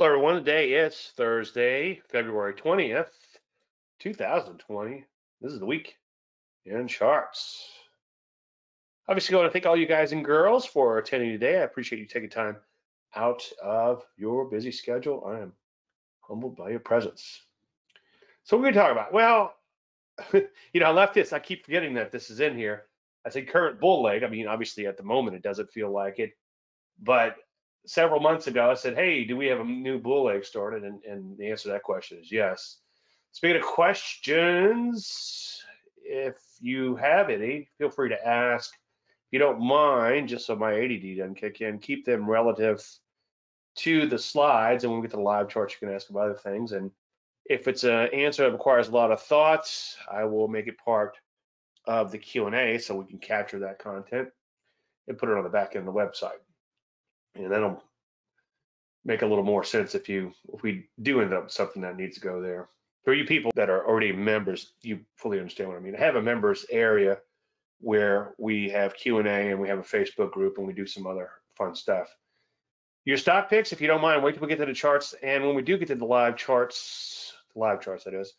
Hello, everyone. Today is Thursday, February 20th, 2020. This is the week in charts. Obviously, I want to thank all you guys and girls for attending today. I appreciate you taking time out of your busy schedule. I am humbled by your presence. So, what are we going to talk about? Well, you know, I left this, I keep forgetting that this is in here. I say current bull leg. I mean, obviously, at the moment, it doesn't feel like it. But several months ago, I said, "Hey, do we have a new bull leg started?" And, and the answer to that question is yes. Speaking of questions, if you have any, feel free to ask. If you don't mind, just so my ADD doesn't kick in, keep them relative to the slides, and when we get to the live charts, you can ask about other things. And if it's an answer that requires a lot of thoughts, I will make it part of the Q&A so we can capture that content and put it on the back end of the website and that'll make a little more sense if you if we do end up with something that needs to go there. For you people that are already members, you fully understand what I mean. I have a members area where we have Q&A and we have a Facebook group and we do some other fun stuff. Your stock picks, if you don't mind, wait till we get to the charts. And when we do get to the live charts, the live charts that is,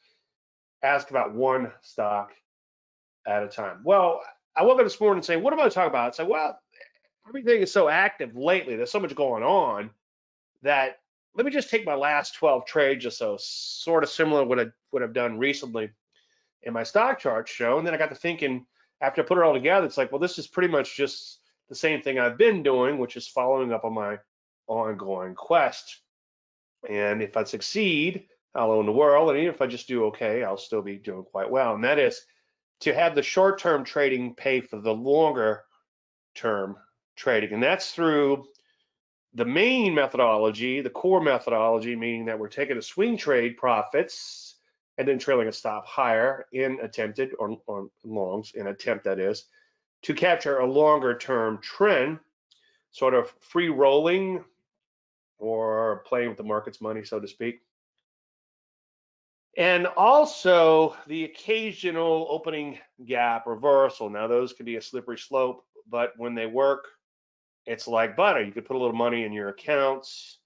ask about one stock at a time. Well, I woke up this morning and say, what am I going to talk about? I said, well, everything is so active lately. There's so much going on that let me just take my last 12 trades just so sort of similar to what I would have done recently in my stock chart show. And then I got to thinking after I put it all together, it's like, well, this is pretty much just the same thing I've been doing, which is following up on my ongoing quest. And if I succeed, I'll own the world. And even if I just do okay, I'll still be doing quite well. And that is to have the short term trading pay for the longer term trading. And that's through the main methodology, the core methodology, meaning that we're taking a swing trade profits and then trailing a stop higher in attempted or, or longs, in attempt that is, to capture a longer term trend, sort of free rolling or playing with the market's money, so to speak. And also the occasional opening gap reversal. Now, those can be a slippery slope, but when they work, it's like butter. You could put a little money in your accounts,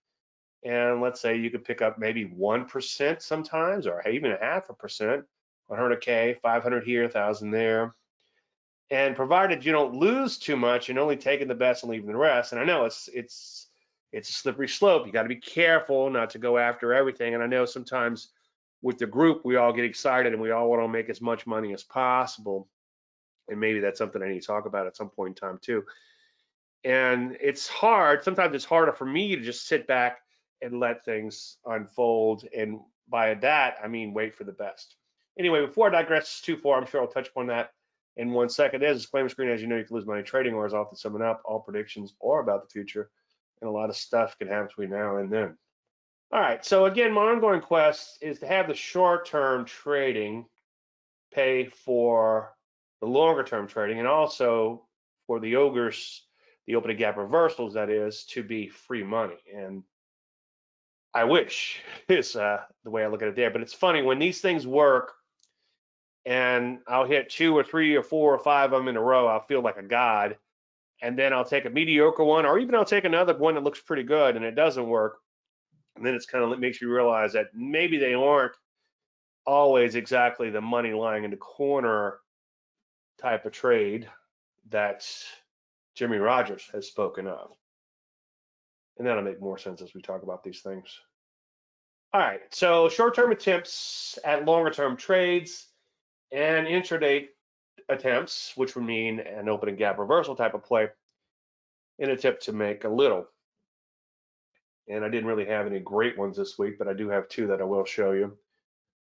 and let's say you could pick up maybe 1% sometimes, or even a half a percent, 100K, 500 here, 1,000 there. And provided you don't lose too much and only taking the best and leaving the rest, and I know it's it's it's a slippery slope. You got to be careful not to go after everything. And I know sometimes with the group, we all get excited and we all want to make as much money as possible. And maybe that's something I need to talk about at some point in time too and it's hard sometimes it's harder for me to just sit back and let things unfold. And by that i mean wait for the best. Anyway before i digress too far i'm sure i'll touch upon that in one second. There's a disclaimer screen as you know you can lose money trading or as often summing up. All predictions are about the future and a lot of stuff can happen between now and then. All right so again my ongoing quest is to have the short term trading pay for the longer term trading and also for the ogres the opening gap reversals, that is, to be free money. And I wish is uh, the way I look at it there. But it's funny when these things work, and I'll hit two or three or four or five of them in a row. I'll feel like a god, and then I'll take a mediocre one, or even I'll take another one that looks pretty good, and it doesn't work. And then it's kind of makes you realize that maybe they aren't always exactly the money lying in the corner type of trade that's Jimmy Rogers has spoken of. And that'll make more sense as we talk about these things. All right, so short-term attempts at longer-term trades and intraday attempts, which would mean an opening gap reversal type of play, in attempt to make a little. And I didn't really have any great ones this week, but I do have two that I will show you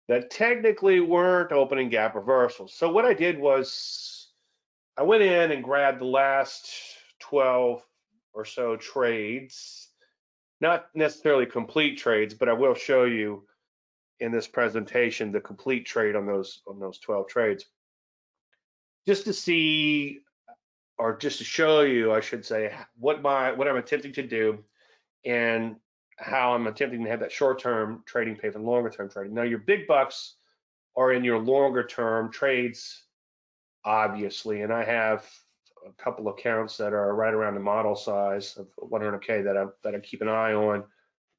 that technically weren't opening gap reversals. So what I did was I went in and grabbed the last 12 or so trades, not necessarily complete trades, but I will show you in this presentation the complete trade on those on those 12 trades. Just to see or just to show you, I should say, what my what I'm attempting to do and how I'm attempting to have that short-term trading pay for longer-term trading. Now, your big bucks are in your longer-term trades obviously, and I have a couple accounts that are right around the model size of 100k that I that I keep an eye on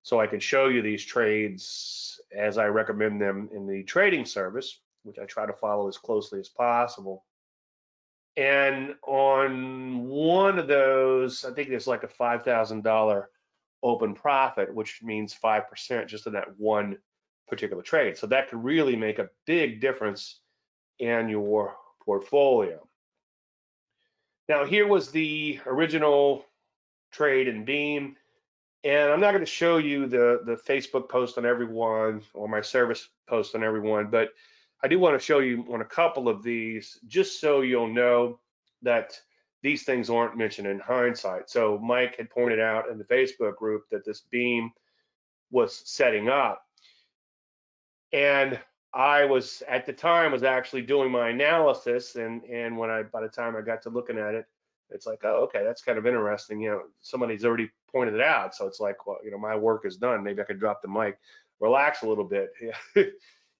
so I can show you these trades as I recommend them in the trading service, which I try to follow as closely as possible. And on one of those, I think there's like a $5,000 open profit, which means 5% just in that one particular trade. So that could really make a big difference in your portfolio. Now, here was the original trade in Beam. And I'm not going to show you the, the Facebook post on everyone or my service post on everyone, but I do want to show you on a couple of these just so you'll know that these things aren't mentioned in hindsight. So Mike had pointed out in the Facebook group that this beam was setting up. And I was at the time was actually doing my analysis and and when I by the time I got to looking at it, it's like, oh, okay, that's kind of interesting. You know, somebody's already pointed it out. So it's like, well, you know, my work is done. Maybe I could drop the mic, relax a little bit.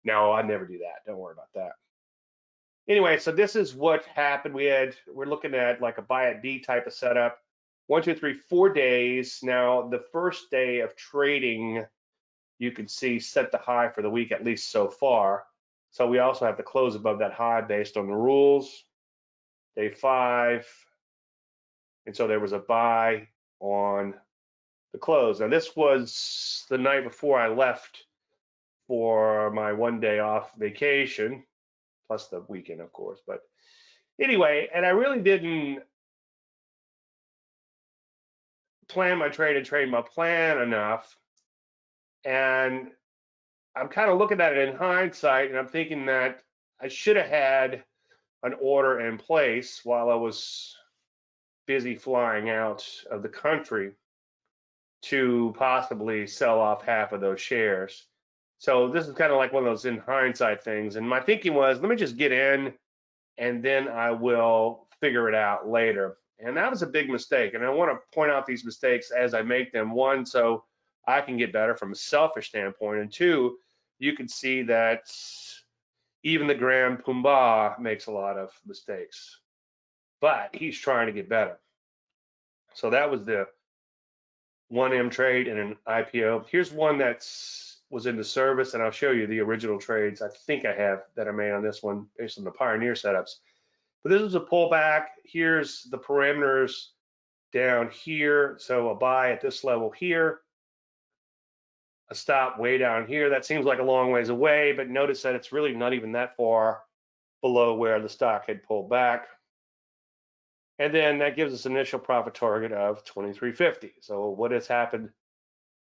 no, I never do that. Don't worry about that. Anyway, so this is what happened. We had, we're looking at like a buy at B type of setup. One, two, three, four days. Now, the first day of trading, you can see set the high for the week, at least so far. So we also have to close above that high based on the rules. Day five, and so there was a buy on the close. Now this was the night before I left for my one day off vacation, plus the weekend, of course. But anyway, and I really didn't plan my trade and trade my plan enough. And I'm kind of looking at it in hindsight, and I'm thinking that I should have had an order in place while I was busy flying out of the country to possibly sell off half of those shares. So this is kind of like one of those in hindsight things. And my thinking was, let me just get in and then I will figure it out later. And that was a big mistake. And I want to point out these mistakes as I make them. One, so I can get better from a selfish standpoint. And two, you can see that even the Grand Pumbaa makes a lot of mistakes but he's trying to get better. So that was the 1M trade and an IPO. Here's one that was in the service, and I'll show you the original trades I think I have that I made on this one based on the Pioneer setups. But this was a pullback. Here's the parameters down here. So a buy at this level here, a stop way down here. That seems like a long ways away, but notice that it's really not even that far below where the stock had pulled back. And then that gives us initial profit target of 2350. So what has happened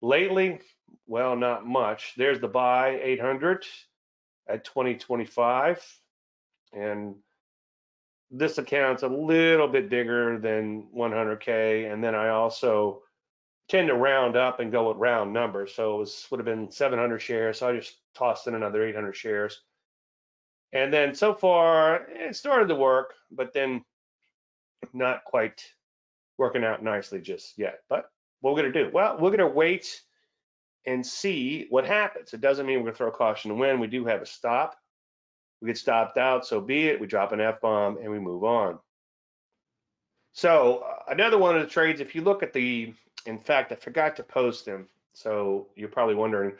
lately? Well, not much. There's the buy 800 at 2025. And this account's a little bit bigger than 100K. And then I also tend to round up and go with round numbers. So it was, would have been 700 shares. So I just tossed in another 800 shares. And then so far, it started to work, but then not quite working out nicely just yet. But what we're going to do? Well, we're going to wait and see what happens. It doesn't mean we're going to throw caution to wind. We do have a stop. We get stopped out, so be it. We drop an F bomb and we move on. So uh, another one of the trades, if you look at the, in fact, I forgot to post them. So you're probably wondering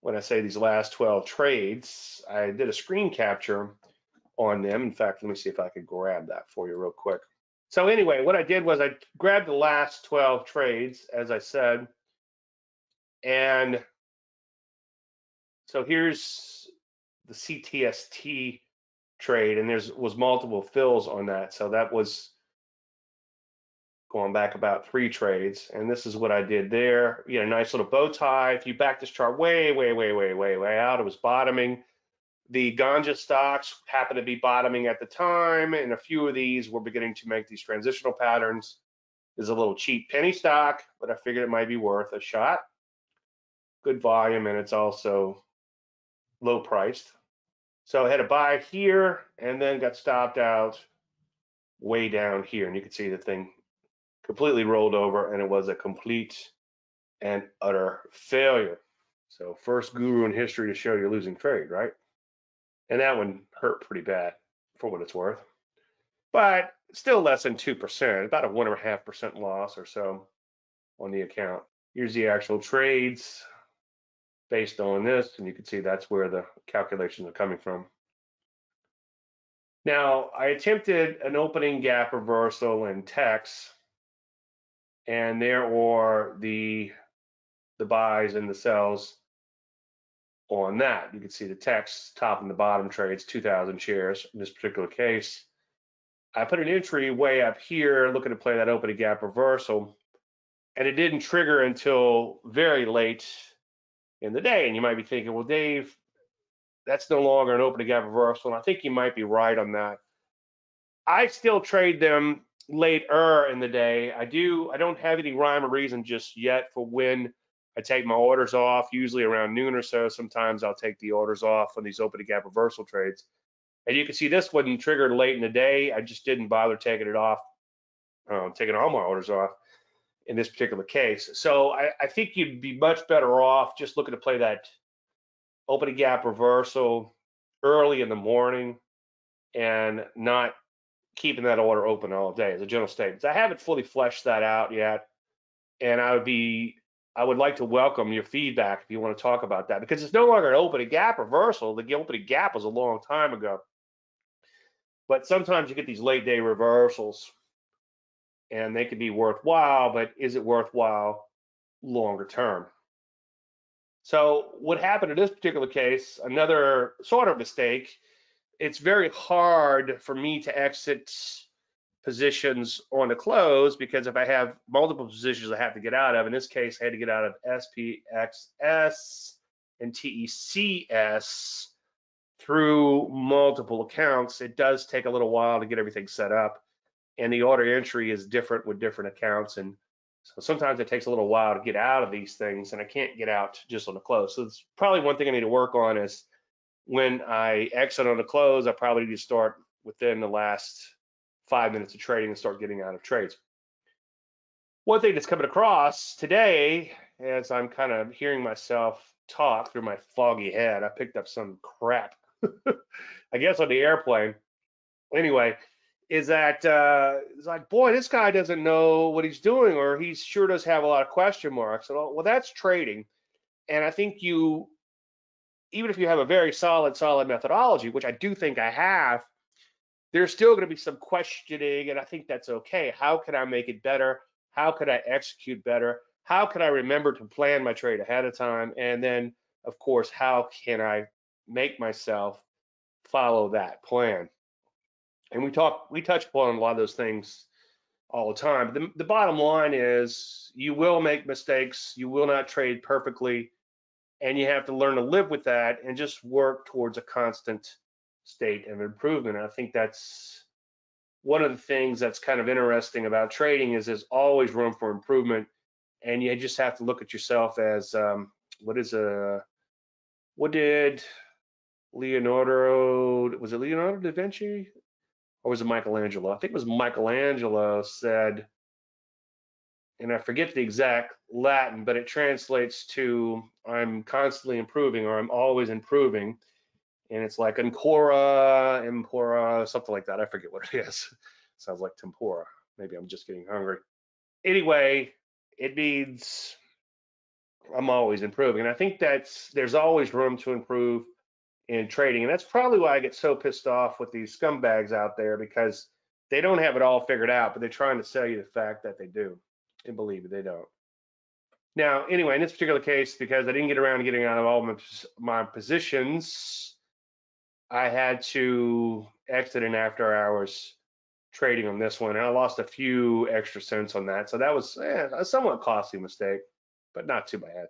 when I say these last 12 trades, I did a screen capture on them. In fact, let me see if I could grab that for you real quick. So anyway, what I did was I grabbed the last 12 trades, as I said, and so here's the CTST trade, and there's was multiple fills on that. So that was going back about three trades, and this is what I did there. You know, nice little bow tie. If you back this chart way, way, way, way, way, way out, it was bottoming. The ganja stocks happened to be bottoming at the time, and a few of these were beginning to make these transitional patterns. Is a little cheap penny stock, but I figured it might be worth a shot. Good volume, and it's also low priced. So I had a buy here and then got stopped out way down here. And you can see the thing completely rolled over and it was a complete and utter failure. So first guru in history to show you're losing trade, right? and that one hurt pretty bad for what it's worth. But still less than 2%, about a 1.5% loss or so on the account. Here's the actual trades based on this, and you can see that's where the calculations are coming from. Now, I attempted an opening gap reversal in TECS, and there are the the buys and the sells on that. You can see the text top and the bottom trades 2,000 shares in this particular case. I put an entry way up here looking to play that opening gap reversal, and it didn't trigger until very late in the day. And you might be thinking, well, Dave, that's no longer an opening gap reversal. And I think you might be right on that. I still trade them later in the day. I do. I don't have any rhyme or reason just yet for when I take my orders off. Usually around noon or so. Sometimes I'll take the orders off on these opening gap reversal trades. And you can see this wasn't triggered late in the day. I just didn't bother taking it off, um, taking all my orders off in this particular case. So I, I, think you'd be much better off just looking to play that opening gap reversal early in the morning and not keeping that order open all day as a general statement. I haven't fully fleshed that out yet. And I would be I would like to welcome your feedback if you want to talk about that because it's no longer an opening gap reversal. The opening gap was a long time ago. But sometimes you get these late day reversals and they can be worthwhile, but is it worthwhile longer term? So what happened in this particular case, another sort of mistake, it's very hard for me to exit positions on the close because if I have multiple positions I have to get out of, in this case, I had to get out of SPXS and TECS through multiple accounts. It does take a little while to get everything set up and the order entry is different with different accounts. And so sometimes it takes a little while to get out of these things and I can't get out just on the close. So it's probably one thing I need to work on is when I exit on a close, I probably need to start within the last five minutes of trading and start getting out of trades. One thing that's coming across today, as I'm kind of hearing myself talk through my foggy head, I picked up some crap, I guess on the airplane. Anyway, is that uh, it's like, boy, this guy doesn't know what he's doing, or he sure does have a lot of question marks. And well, that's trading, and I think you, even if you have a very solid, solid methodology, which I do think I have, there's still going to be some questioning, and I think that's okay. How can I make it better? How could I execute better? How can I remember to plan my trade ahead of time? And then, of course, how can I make myself follow that plan? and we talk we touch upon a lot of those things all the time. The, the bottom line is you will make mistakes, you will not trade perfectly, and you have to learn to live with that and just work towards a constant state of improvement. I think that's one of the things that's kind of interesting about trading is there's always room for improvement, and you just have to look at yourself as um, what is a what did Leonardo was it Leonardo da Vinci? or was it Michelangelo? I think it was Michelangelo said, and I forget the exact Latin, but it translates to I'm constantly improving or I'm always improving. And it's like ancora, impora, something like that. I forget what it is. Sounds like tempura. Maybe I'm just getting hungry. Anyway, it means I'm always improving. And I think that's there's always room to improve in trading. And that's probably why I get so pissed off with these scumbags out there because they don't have it all figured out, but they're trying to sell you the fact that they do. And believe it, they don't. Now, anyway, in this particular case, because I didn't get around to getting out of all my, my positions, I had to exit in after hours trading on this one. And I lost a few extra cents on that. So that was eh, a somewhat costly mistake, but not too bad.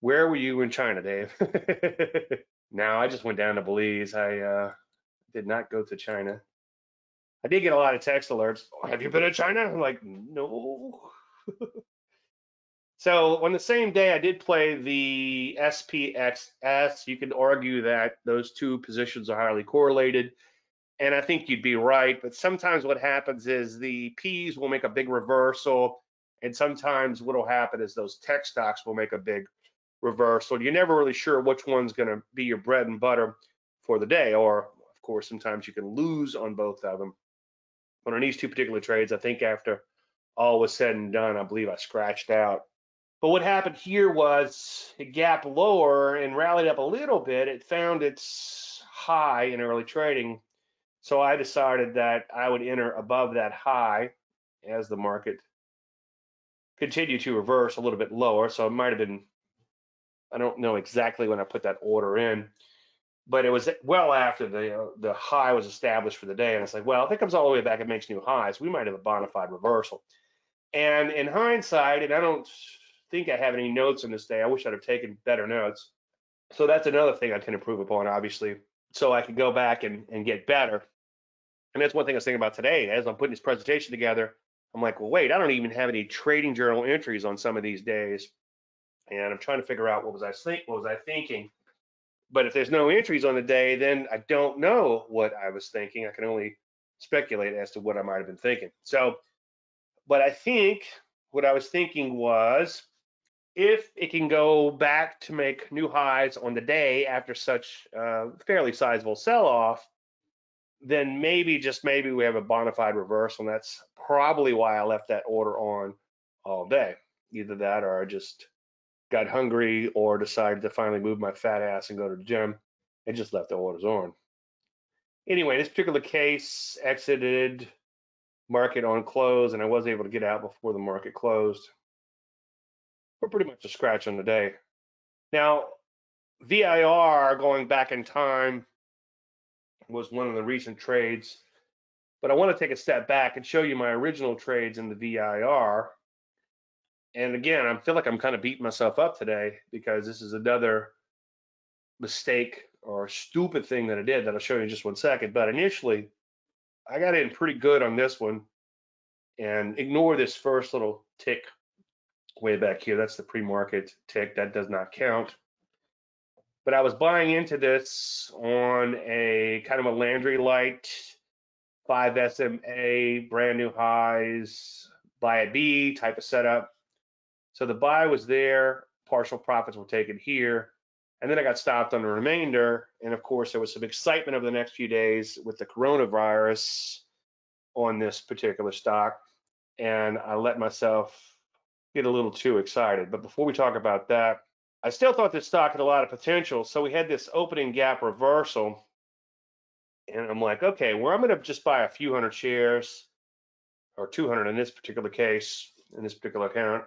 Where were you in China, Dave? Now I just went down to Belize. I uh, did not go to China. I did get a lot of text alerts. Oh, have you been to China? I'm like, no. So on the same day, I did play the SPXS. You could argue that those two positions are highly correlated. And I think you'd be right. But sometimes what happens is the P's will make a big reversal. And sometimes what will happen is those tech stocks will make a big reversal. You're never really sure which one's going to be your bread and butter for the day. Or, of course, sometimes you can lose on both of them. But on these two particular trades, I think after all was said and done, I believe I scratched out But what happened here was it gapped lower and rallied up a little bit. It found its high in early trading. So I decided that I would enter above that high as the market continued to reverse a little bit lower. So it might have been, I don't know exactly when I put that order in, but it was well after the uh, the high was established for the day. And it's like, well, if it comes all the way back and makes new highs, we might have a bona fide reversal. And in hindsight, and I don't think I have any notes on this day. I wish I'd have taken better notes. So that's another thing I can improve upon, obviously, so I can go back and, and get better. And that's one thing I was thinking about today. As I'm putting this presentation together, I'm like, well, wait, I don't even have any trading journal entries on some of these days. And I'm trying to figure out what was I think, what was I thinking. But if there's no entries on the day, then I don't know what I was thinking. I can only speculate as to what I might have been thinking. So, but I think what I was thinking was if it can go back to make new highs on the day after such uh, fairly sizable sell-off, then maybe just maybe we have a bona fide reversal, and that's probably why I left that order on all day. Either that, or I just got hungry, or decided to finally move my fat ass and go to the gym, and just left the orders on. Anyway, this particular case, exited market on close, and I was able to get out before the market closed we're pretty much a scratch on the day. Now, VIR going back in time was one of the recent trades, but I want to take a step back and show you my original trades in the VIR. And again, I feel like I'm kind of beating myself up today because this is another mistake or stupid thing that I did that I'll show you in just one second. But initially, I got in pretty good on this one and ignore this first little tick way back here. That's the pre-market tick. That does not count. But I was buying into this on a kind of a Landry light, 5 SMA, brand new highs, buy a B type of setup. So the buy was there, partial profits were taken here. And then I got stopped on the remainder. And of course, there was some excitement over the next few days with the coronavirus on this particular stock. And I let myself get a little too excited. But before we talk about that, I still thought this stock had a lot of potential. So we had this opening gap reversal. And I'm like, okay, well, I'm going to just buy a few hundred shares or 200 in this particular case, in this particular account.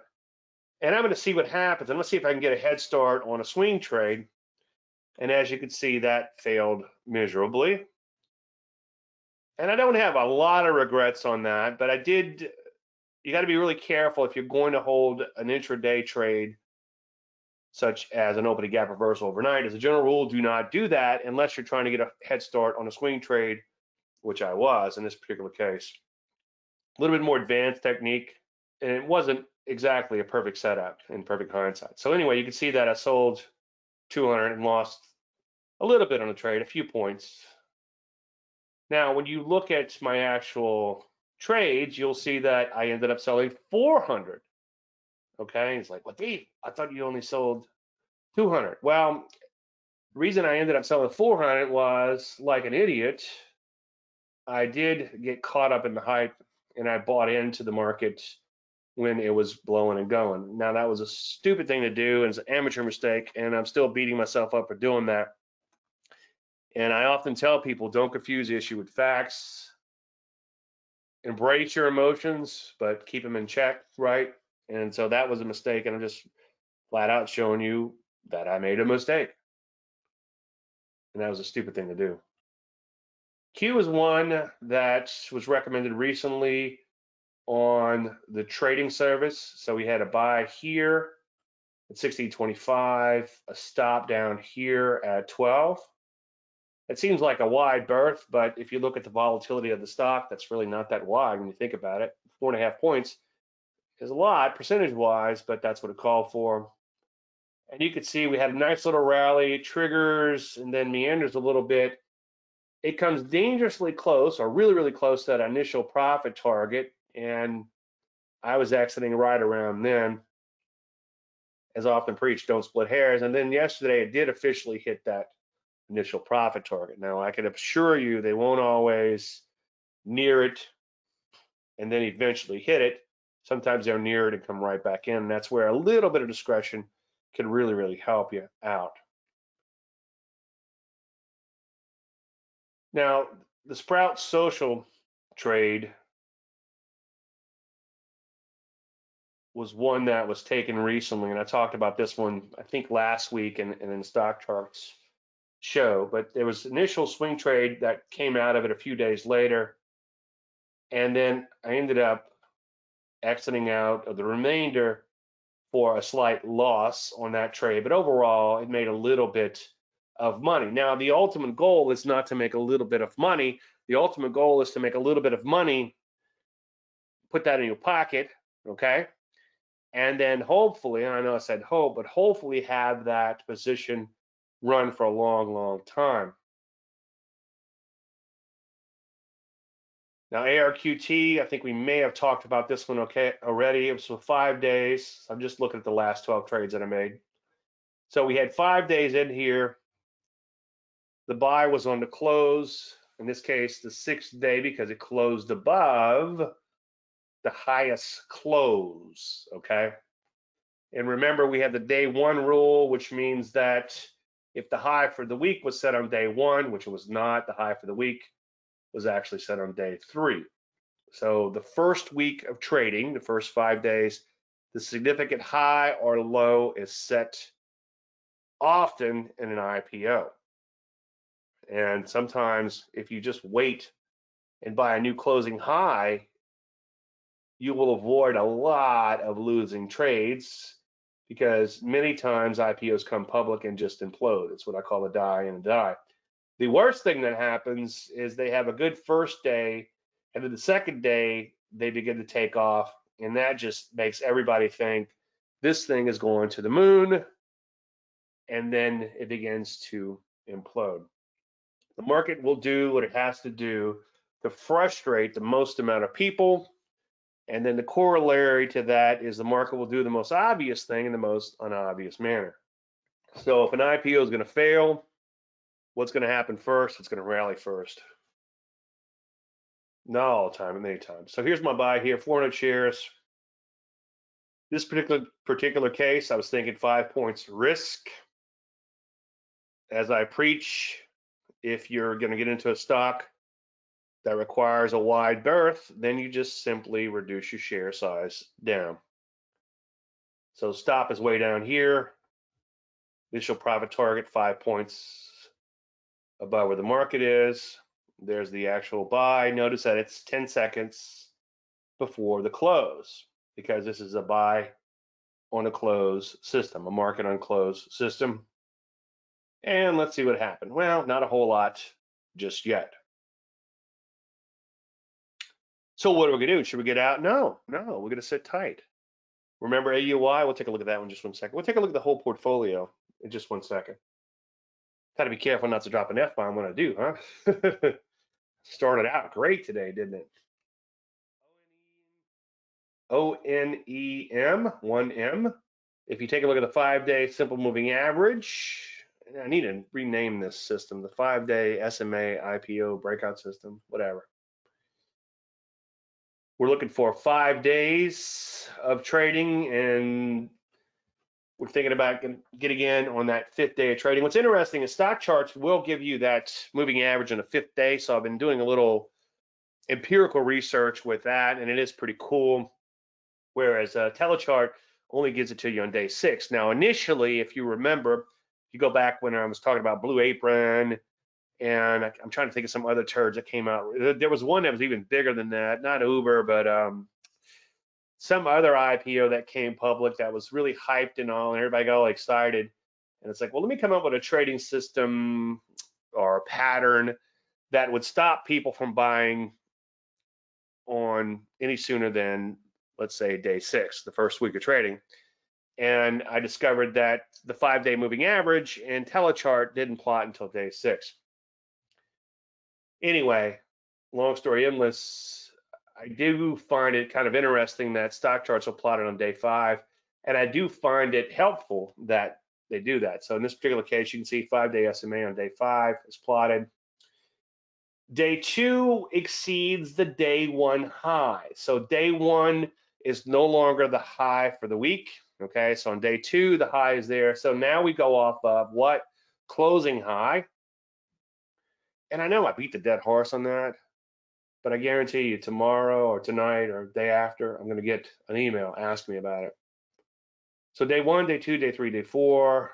And I'm going to see what happens. And let's see if I can get a head start on a swing trade. And as you can see, that failed miserably. And I don't have a lot of regrets on that, but I did you got to be really careful if you're going to hold an intraday trade such as an opening gap reversal overnight. As a general rule, do not do that unless you're trying to get a head start on a swing trade, which I was in this particular case. A little bit more advanced technique, and it wasn't exactly a perfect setup in perfect hindsight. So anyway, you can see that I sold 200 and lost a little bit on the trade, a few points. Now, when you look at my actual trades, you'll see that I ended up selling 400. Okay, he's like, "What, Dave? I thought you only sold 200." Well, the reason I ended up selling 400 was like an idiot. I did get caught up in the hype, and I bought into the market when it was blowing and going. Now that was a stupid thing to do, and it's an amateur mistake, and I'm still beating myself up for doing that. And I often tell people, don't confuse the issue with facts embrace your emotions, but keep them in check, right? And so that was a mistake. And I'm just flat out showing you that I made a mistake. And that was a stupid thing to do. Q is one that was recommended recently on the trading service. So we had a buy here at 1625, a stop down here at 12. It seems like a wide berth, but if you look at the volatility of the stock, that's really not that wide when you think about it. Four and a half points is a lot percentage wise, but that's what it called for. And you could see we had a nice little rally, triggers, and then meanders a little bit. It comes dangerously close, or really, really close to that initial profit target. And I was exiting right around then. As often preached, don't split hairs. And then yesterday, it did officially hit that initial profit target. Now, I can assure you they won't always near it and then eventually hit it. Sometimes they're near it and come right back in. And that's where a little bit of discretion can really, really help you out. Now, the Sprout Social trade was one that was taken recently, and I talked about this one I think last week and in, in stock charts show. But there was initial swing trade that came out of it a few days later, and then I ended up exiting out of the remainder for a slight loss on that trade. But overall, it made a little bit of money. Now, the ultimate goal is not to make a little bit of money. The ultimate goal is to make a little bit of money, put that in your pocket, okay? And then hopefully, and I know I said hope, but hopefully have that position run for a long, long time. Now ARQT, I think we may have talked about this one okay already. It was for five days. I'm just looking at the last 12 trades that I made. So we had five days in here. The buy was on the close, in this case, the sixth day because it closed above the highest close, okay? And remember, we have the day one rule, which means that if the high for the week was set on day one, which it was not, the high for the week was actually set on day three. So the first week of trading, the first five days, the significant high or low is set often in an IPO. And sometimes if you just wait and buy a new closing high, you will avoid a lot of losing trades because many times IPOs come public and just implode. It's what I call a die and a die. The worst thing that happens is they have a good first day, and then the second day they begin to take off, and that just makes everybody think this thing is going to the moon, and then it begins to implode. The market will do what it has to do to frustrate the most amount of people. And then the corollary to that is the market will do the most obvious thing in the most unobvious manner. So if an IPO is going to fail, what's going to happen first? It's going to rally first. Not all the time, but many times. So here's my buy here, 400 shares. This particular particular case, I was thinking five points risk. As I preach, if you're going to get into a stock that requires a wide berth, then you just simply reduce your share size down. So stop is way down here. Initial profit target five points above where the market is. There's the actual buy. Notice that it's 10 seconds before the close because this is a buy on a close system, a market on close system. And let's see what happened. Well, not a whole lot just yet. So what are we gonna do? Should we get out? No, no, we're gonna sit tight. Remember AUI? We'll take a look at that one just one second. We'll take a look at the whole portfolio in just one second. Got to be careful not to drop an F-bomb when I do, huh? Started out great today, didn't it? O-N-E-M, 1M. If you take a look at the five-day simple moving average, I need to rename this system, the five day SMA IPO breakout system, whatever. We're looking for five days of trading and we're thinking about getting in on that fifth day of trading. What's interesting is stock charts will give you that moving average on the fifth day. So I've been doing a little empirical research with that and it is pretty cool. Whereas uh, Telechart only gives it to you on day six. Now, initially, if you remember, if you go back when I was talking about Blue Apron, and I, am trying to think of some other turds that came out. There was one that was even bigger than that, not Uber, but um, some other IPO that came public that was really hyped and all, and everybody got all excited. And it's like, well, let me come up with a trading system or a pattern that would stop people from buying on any sooner than, let's say, day six, the first week of trading and I discovered that the five day moving average and telechart didn't plot until day six. Anyway, long story endless, I do find it kind of interesting that stock charts are plotted on day five, and I do find it helpful that they do that. So in this particular case, you can see five day SMA on day five is plotted. Day two exceeds the day one high. So day one is no longer the high for the week. Okay, so on day two, the high is there. So now we go off of what? Closing high. And I know I beat the dead horse on that, but I guarantee you tomorrow or tonight or day after, I'm going to get an email asking me about it. So day one, day two, day three, day four.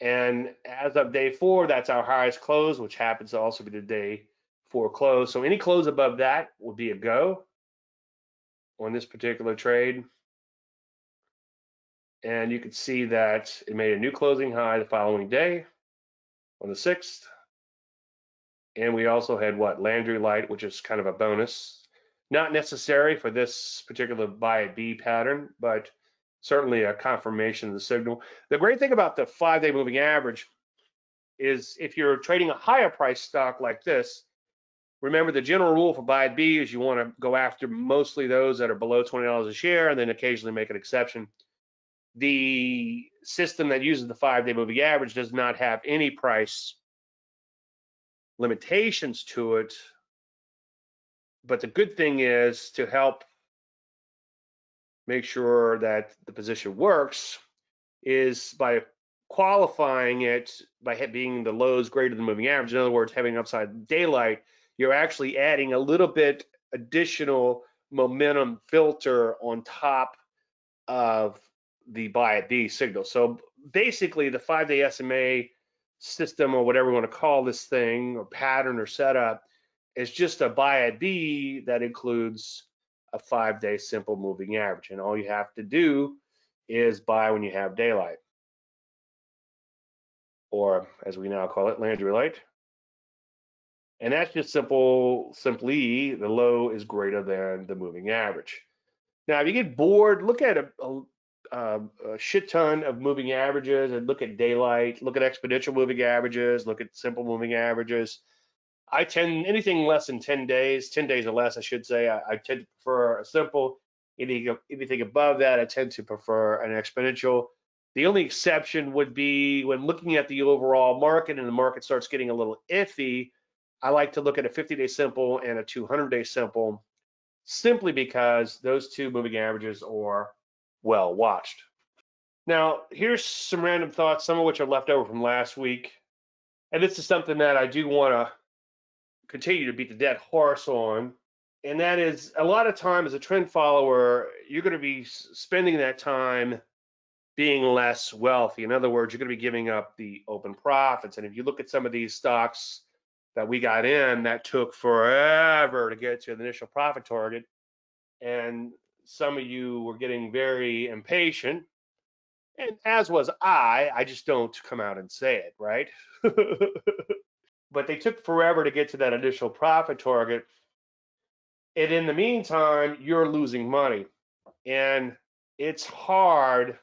And as of day four, that's our highest close, which happens to also be the day four close. So any close above that would be a go on this particular trade. And you can see that it made a new closing high the following day on the 6th. And we also had what? Landry Light, which is kind of a bonus. Not necessary for this particular buy B pattern, but certainly a confirmation of the signal. The great thing about the five day moving average is if you're trading a higher price stock like this, remember the general rule for buy B is you want to go after mostly those that are below $20 a share and then occasionally make an exception. The system that uses the five day moving average does not have any price limitations to it. But the good thing is to help make sure that the position works is by qualifying it by being the lows greater than moving average. In other words, having upside daylight, you're actually adding a little bit additional momentum filter on top of the buy at signal. So basically the five day SMA system or whatever you want to call this thing or pattern or setup is just a buy at B that includes a five day simple moving average. And all you have to do is buy when you have daylight or as we now call it, Landry light. And that's just simple, simply the low is greater than the moving average. Now, if you get bored, look at a, a, um, a, shit ton of moving averages and look at daylight, look at exponential moving averages, look at simple moving averages. I tend anything less than 10 days, 10 days or less, I should say. I, I tend to prefer a simple. Anything, anything above that, I tend to prefer an exponential. The only exception would be when looking at the overall market and the market starts getting a little iffy. I like to look at a 50 day simple and a 200 day simple simply because those two moving averages are well watched. Now, here's some random thoughts, some of which are left over from last week. And this is something that I do want to continue to beat the dead horse on. And that is a lot of time as a trend follower, you're going to be spending that time being less wealthy. In other words, you're going to be giving up the open profits. And if you look at some of these stocks that we got in, that took forever to get to the initial profit target. And some of you were getting very impatient, and as was I. I just don't come out and say it, right? but they took forever to get to that initial profit target. And in the meantime, you're losing money. And it's hard.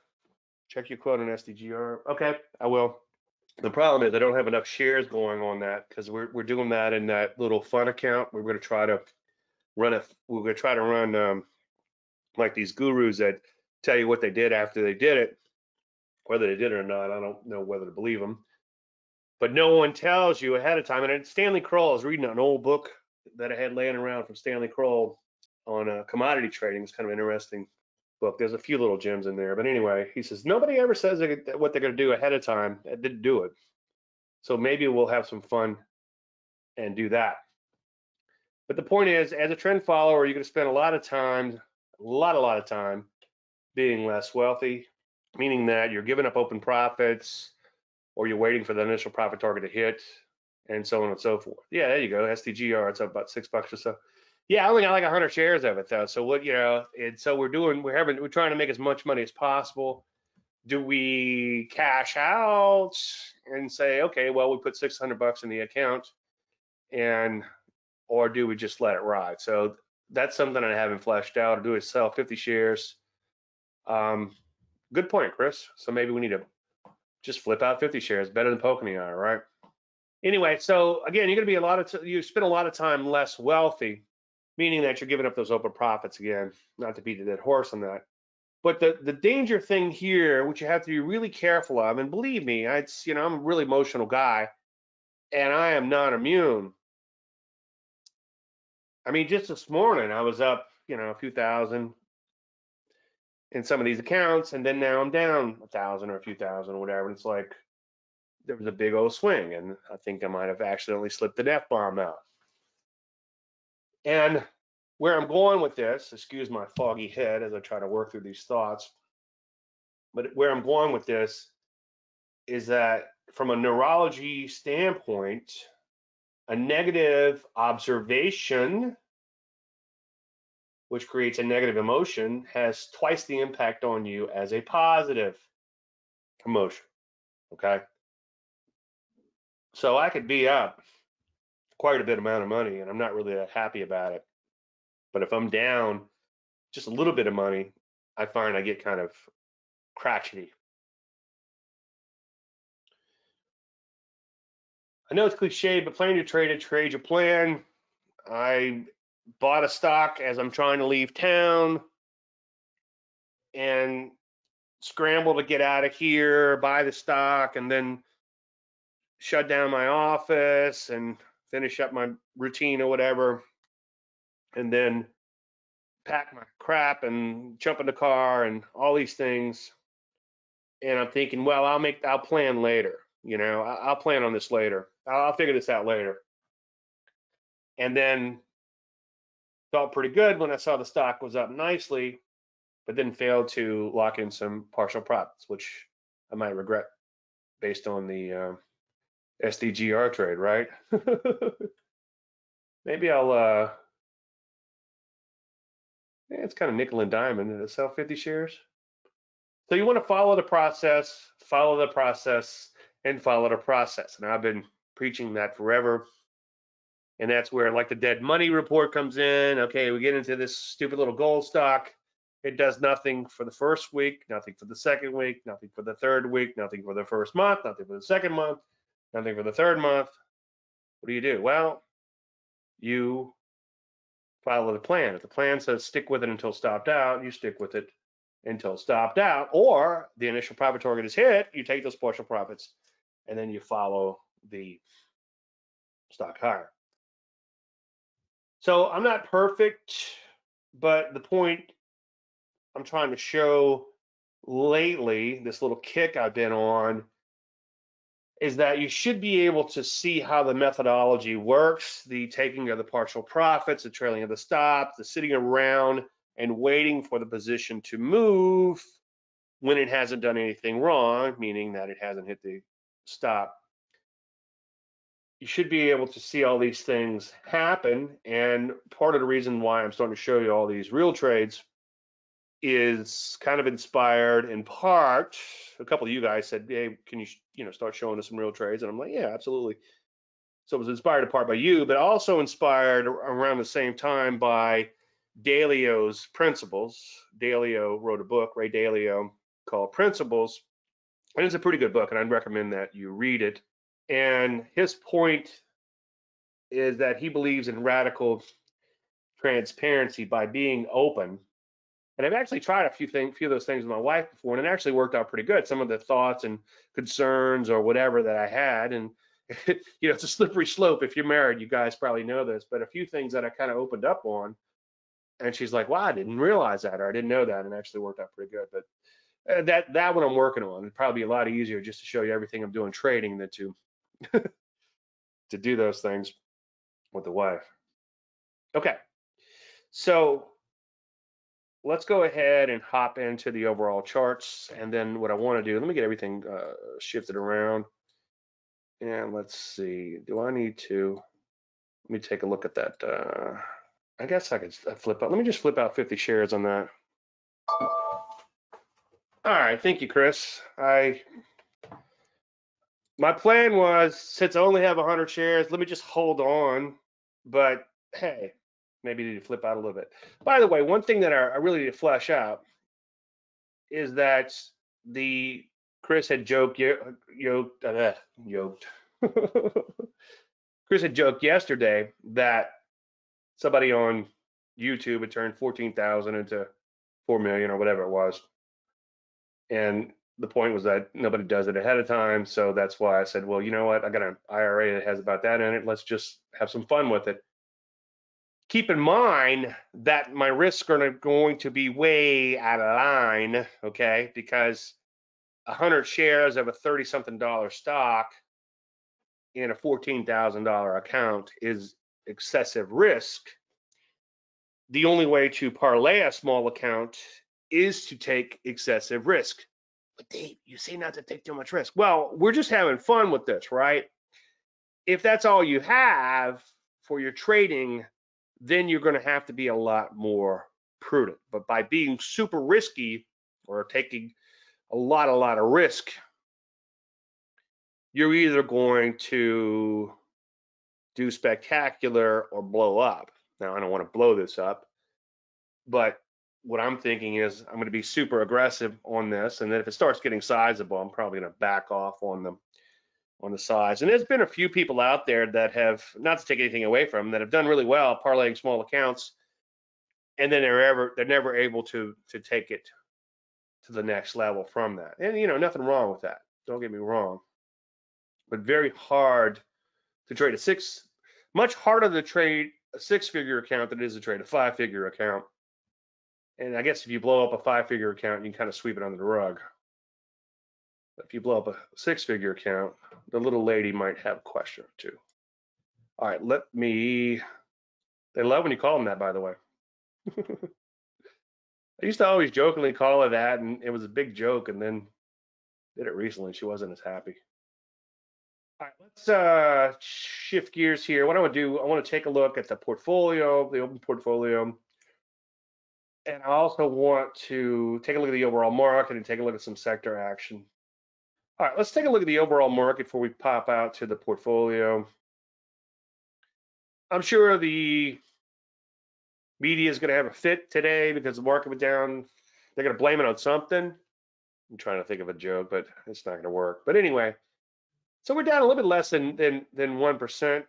Check your quote on SDGR. Okay, I will. The problem is I don't have enough shares going on that because we're we're doing that in that little fun account. We're going to try to run a we're going to try to run um, like these gurus that tell you what they did after they did it, whether they did it or not. I don't know whether to believe them, but no one tells you ahead of time. And Stanley Kroll, I was reading an old book that I had laying around from Stanley Kroll on uh, commodity trading. It's kind of an interesting book. There's a few little gems in there, but anyway, he says nobody ever says what they're going to do ahead of time. It didn't do it, so maybe we'll have some fun and do that. But the point is, as a trend follower, you're going to spend a lot of time a lot, a lot of time being less wealthy, meaning that you're giving up open profits or you're waiting for the initial profit target to hit and so on and so forth. Yeah, there you go. SDGR, it's up about six bucks or so. Yeah, I only got like 100 shares of it though. So what, you know, and so we're doing, we're having, we're trying to make as much money as possible. Do we cash out and say, okay, well, we put 600 bucks in the account and, or do we just let it ride? So that's something I haven't fleshed out. Do is sell 50 shares. Um, good point, Chris. So maybe we need to just flip out 50 shares, better than poking the eye, right? Anyway, so again, you're going to be a lot of you spend a lot of time less wealthy, meaning that you're giving up those open profits again. Not to beat a dead horse on that, but the the danger thing here, which you have to be really careful of, and believe me, I, it's you know I'm a really emotional guy, and I am not immune I mean, just this morning I was up you know, a few thousand in some of these accounts, and then now I'm down a thousand or a few thousand or whatever. And it's like there was a big old swing, and I think I might have accidentally slipped an F bomb out. And where I'm going with this, excuse my foggy head as I try to work through these thoughts, but where I'm going with this is that from a neurology standpoint, a negative observation, which creates a negative emotion, has twice the impact on you as a positive emotion. Okay. So I could be up quite a bit amount of money and I'm not really that happy about it. But if I'm down just a little bit of money, I find I get kind of crotchety. I know it's cliche, but plan your trade, trade your plan. I bought a stock as I'm trying to leave town and scramble to get out of here, buy the stock, and then shut down my office and finish up my routine or whatever and then pack my crap and jump in the car and all these things. And I'm thinking, well, I'll make, I'll plan later. You know, I'll plan on this later. I'll figure this out later. And then felt pretty good when I saw the stock was up nicely, but then failed to lock in some partial profits, which I might regret based on the uh, SDGR trade, right? Maybe I'll uh, yeah, it's kind of nickel and diamond to sell 50 shares. So you want to follow the process, follow the process, and follow the process. And I've been preaching that forever. And that's where like the dead money report comes in. Okay, we get into this stupid little gold stock. It does nothing for the first week, nothing for the second week, nothing for the third week, nothing for the first month, nothing for the second month, nothing for the third month. What do you do? Well, you follow the plan. If the plan says stick with it until stopped out, you stick with it until stopped out, or the initial profit target is hit, you take those partial profits and then you follow the stock higher. So I'm not perfect, but the point I'm trying to show lately, this little kick I've been on, is that you should be able to see how the methodology works, the taking of the partial profits, the trailing of the stops, the sitting around and waiting for the position to move when it hasn't done anything wrong, meaning that it hasn't hit the stop. You should be able to see all these things happen. And part of the reason why I'm starting to show you all these real trades is kind of inspired in part. A couple of you guys said, "Hey, can you you know start showing us some real trades?" And I'm like, "Yeah, absolutely." So it was inspired in part by you, but also inspired around the same time by Dalio's principles. Dalio wrote a book, Ray Dalio, called Principles, and it's a pretty good book, and I'd recommend that you read it. And his point is that he believes in radical transparency by being open and I've actually tried a few things, few of those things with my wife before, and it actually worked out pretty good. Some of the thoughts and concerns or whatever that I had, and you know, it's a slippery slope. If you're married, you guys probably know this, but a few things that I kind of opened up on, and she's like, "Wow, I didn't realize that, or I didn't know that," and actually worked out pretty good. But uh, that that one I'm working on. It'd probably be a lot easier just to show you everything I'm doing trading than to to do those things with the wife. Okay, so let's go ahead and hop into the overall charts. And then what I want to do, let me get everything uh, shifted around. And let's see, do I need to, let me take a look at that. Uh, I guess I could flip out. Let me just flip out 50 shares on that. All right, thank you, Chris. I my plan was since I only have 100 shares, let me just hold on. But hey, maybe need to flip out a little bit. By the way, one thing that I, I really need to flesh out is that the Chris had joked yoked uh, yoked. Chris had joked yesterday that somebody on YouTube had turned 14,000 into 4 million or whatever it was. And the point was that nobody does it ahead of time. So that's why I said, well, you know what? I got an IRA that has about that in it. Let's just have some fun with it keep in mind that my risks are going to be way out of line, okay? Because 100 shares of a 30 something dollar stock in a $14,000 account is excessive risk. The only way to parlay a small account is to take excessive risk. But Dave, you say not to take too much risk. Well, we're just having fun with this, right? If that's all you have for your trading, then you're going to have to be a lot more prudent. But by being super risky or taking a lot, a lot of risk, you're either going to do spectacular or blow up. Now, I don't want to blow this up, but what I'm thinking is I'm going to be super aggressive on this, and then if it starts getting sizable, I'm probably going to back off on them on the size. And there's been a few people out there that have, not to take anything away from them, that have done really well parlaying small accounts, and then they're ever they're never able to to take it to the next level from that. And you know, nothing wrong with that. Don't get me wrong. But very hard to trade a six, much harder to trade a six-figure account than it is to trade a five-figure account. And I guess if you blow up a five-figure account, you can kind of sweep it under the rug. If you blow up a six-figure account, the little lady might have a question or two. All right, let me. They love when you call them that, by the way. I used to always jokingly call her that, and it was a big joke, and then did it recently. She wasn't as happy. All right, let's uh, shift gears here. What I want to do, I want to take a look at the portfolio, the open portfolio, and I also want to take a look at the overall market and take a look at some sector action. All right, let's take a look at the overall market before we pop out to the portfolio. I'm sure the media is going to have a fit today because the market went down. They're going to blame it on something. I'm trying to think of a joke, but it's not going to work. But anyway, so we're down a little bit less than than than one percent.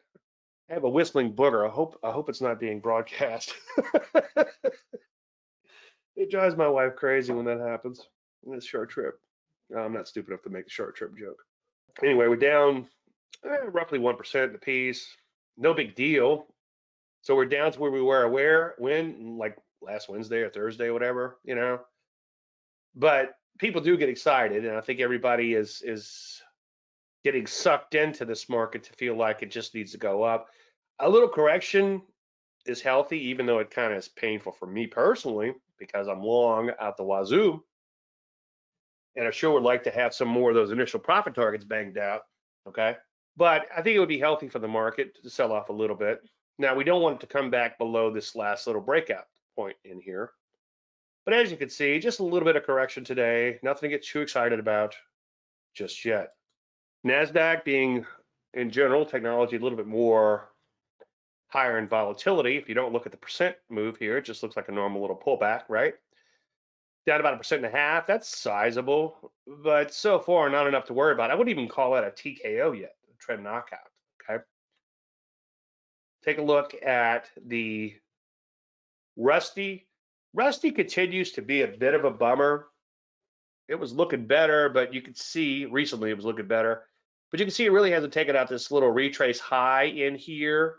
I have a whistling booger. I hope I hope it's not being broadcast. it drives my wife crazy when that happens. This short trip. I'm not stupid enough to make the short trip joke. Anyway, we're down eh, roughly 1% a piece. No big deal. So we're down to where we were where when like last Wednesday or Thursday, whatever, you know. But people do get excited, and I think everybody is is getting sucked into this market to feel like it just needs to go up. A little correction is healthy, even though it kind of is painful for me personally because I'm long out the wazoo and I sure would like to have some more of those initial profit targets banged out. Okay. But I think it would be healthy for the market to sell off a little bit. Now, we don't want it to come back below this last little breakout point in here. But as you can see, just a little bit of correction today. Nothing to get too excited about just yet. NASDAQ being, in general, technology a little bit more higher in volatility. If you don't look at the percent move here, it just looks like a normal little pullback, right? down about a percent and a half. That's sizable, but so far not enough to worry about. I wouldn't even call that a TKO yet, a trend knockout. Okay. Take a look at the Rusty. Rusty continues to be a bit of a bummer. It was looking better, but you could see recently it was looking better. But you can see it really hasn't taken out this little retrace high in here.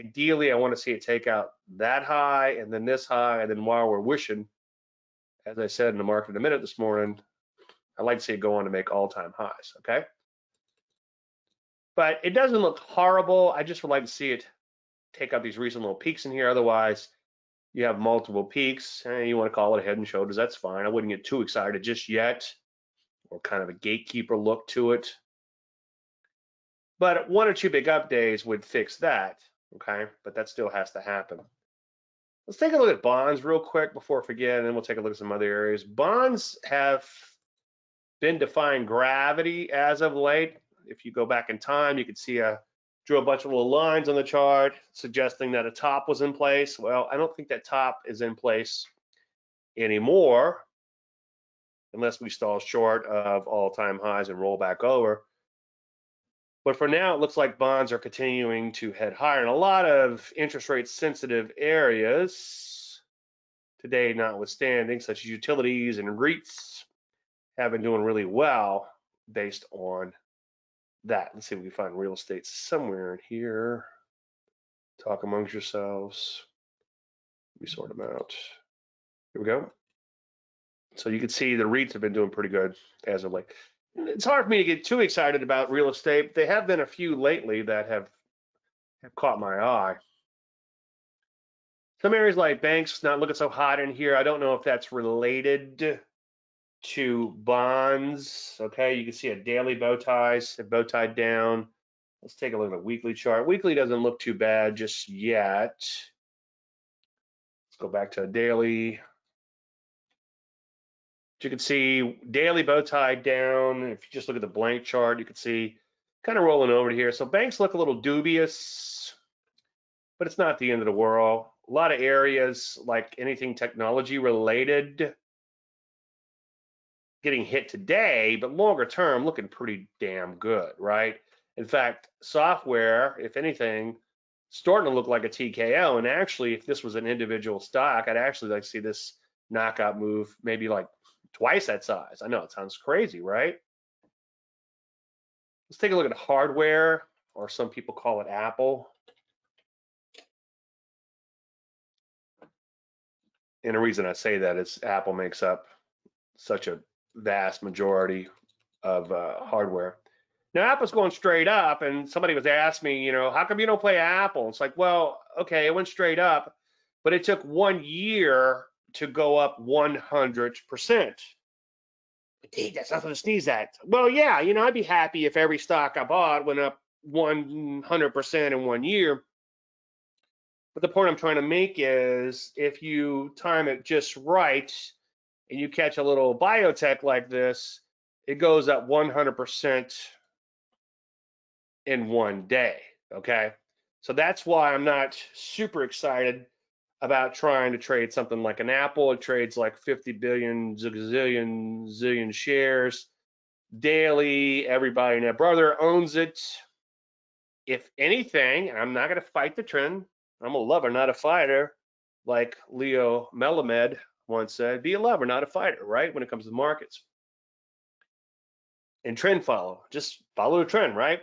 Ideally, I want to see it take out that high and then this high, and then while we're wishing, as I said in the market in a minute this morning, I'd like to see it go on to make all-time highs, okay? But it doesn't look horrible. I just would like to see it take out these recent little peaks in here. Otherwise, you have multiple peaks. and you want to call it a head and shoulders, that's fine. I wouldn't get too excited just yet or kind of a gatekeeper look to it. But one or two big up days would fix that, okay? But that still has to happen. Let's take a look at bonds real quick before I forget, and then we'll take a look at some other areas. Bonds have been defying gravity as of late. If you go back in time, you can see a drew a bunch of little lines on the chart suggesting that a top was in place. Well, I don't think that top is in place anymore unless we stall short of all-time highs and roll back over. But for now, it looks like bonds are continuing to head higher in a lot of interest rate sensitive areas. Today, notwithstanding, such as utilities and REITs have been doing really well based on that. Let's see if we can find real estate somewhere in here. Talk amongst yourselves. We sort them out. Here we go. So you can see the REITs have been doing pretty good as of late. It's hard for me to get too excited about real estate. There have been a few lately that have have caught my eye. Some areas like banks not looking so hot in here. I don't know if that's related to bonds. Okay, you can see a daily bow ties, a bow tie down. Let's take a look at the weekly chart. Weekly doesn't look too bad just yet. Let's go back to a daily. You can see daily bow tie down. If you just look at the blank chart, you can see kind of rolling over here. So banks look a little dubious, but it's not the end of the world. A lot of areas like anything technology related getting hit today, but longer term looking pretty damn good, right? In fact, software, if anything, starting to look like a TKO. And actually, if this was an individual stock, I'd actually like to see this knockout move maybe like twice that size. I know it sounds crazy, right? Let's take a look at hardware, or some people call it Apple. And the reason I say that is Apple makes up such a vast majority of uh, hardware. Now Apple's going straight up, and somebody was asking me, you know, how come you don't play Apple? It's like, well, okay, it went straight up, but it took one year to go up 100%. Dude, that's nothing to sneeze at. Well, yeah, you know, I'd be happy if every stock I bought went up 100% in one year. But the point I'm trying to make is if you time it just right and you catch a little biotech like this, it goes up 100% in one day. Okay. So that's why I'm not super excited about trying to trade something like an Apple. It trades like 50 billion, zillion, zillion shares daily. Everybody and their brother owns it. If anything, I'm not going to fight the trend. I'm a lover, not a fighter, like Leo Melamed once said. Be a lover, not a fighter, right? When it comes to markets. And trend follow. Just follow the trend, right?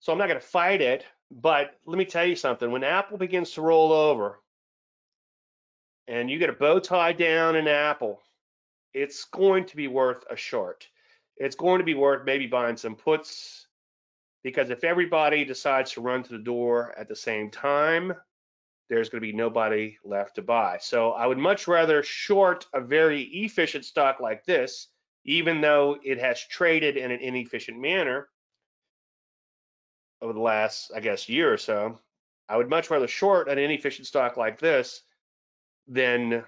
So I'm not going to fight it, but let me tell you something. When Apple begins to roll over and you get a bow tie down in Apple, it's going to be worth a short. It's going to be worth maybe buying some puts because if everybody decides to run to the door at the same time, there's going to be nobody left to buy. So I would much rather short a very efficient stock like this, even though it has traded in an inefficient manner over the last, I guess, year or so. I would much rather short an inefficient stock like this than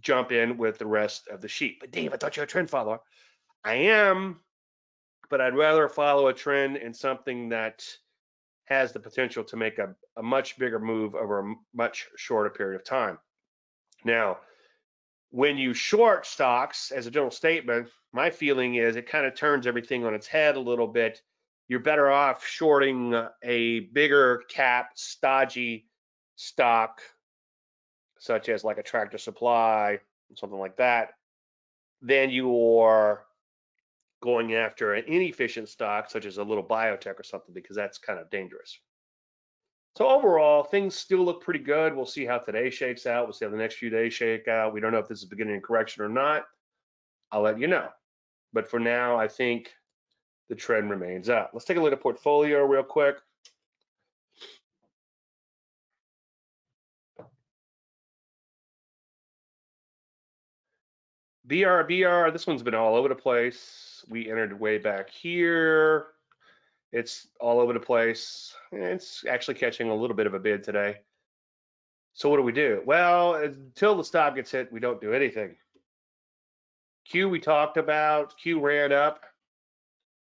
jump in with the rest of the sheep. But Dave, I thought you were a trend follower. I am, but I'd rather follow a trend in something that has the potential to make a, a much bigger move over a much shorter period of time. Now, when you short stocks, as a general statement, my feeling is it kind of turns everything on its head a little bit you're better off shorting a bigger cap, stodgy stock, such as like a tractor supply, something like that, than you are going after an inefficient stock, such as a little biotech or something, because that's kind of dangerous. So overall, things still look pretty good. We'll see how today shakes out. We'll see how the next few days shake out. We don't know if this is beginning of correction or not. I'll let you know. But for now, I think the trend remains up. Let's take a look at portfolio real quick. BR, BR, this one's been all over the place. We entered way back here. It's all over the place. It's actually catching a little bit of a bid today. So what do we do? Well, until the stop gets hit, we don't do anything. Q we talked about. Q ran up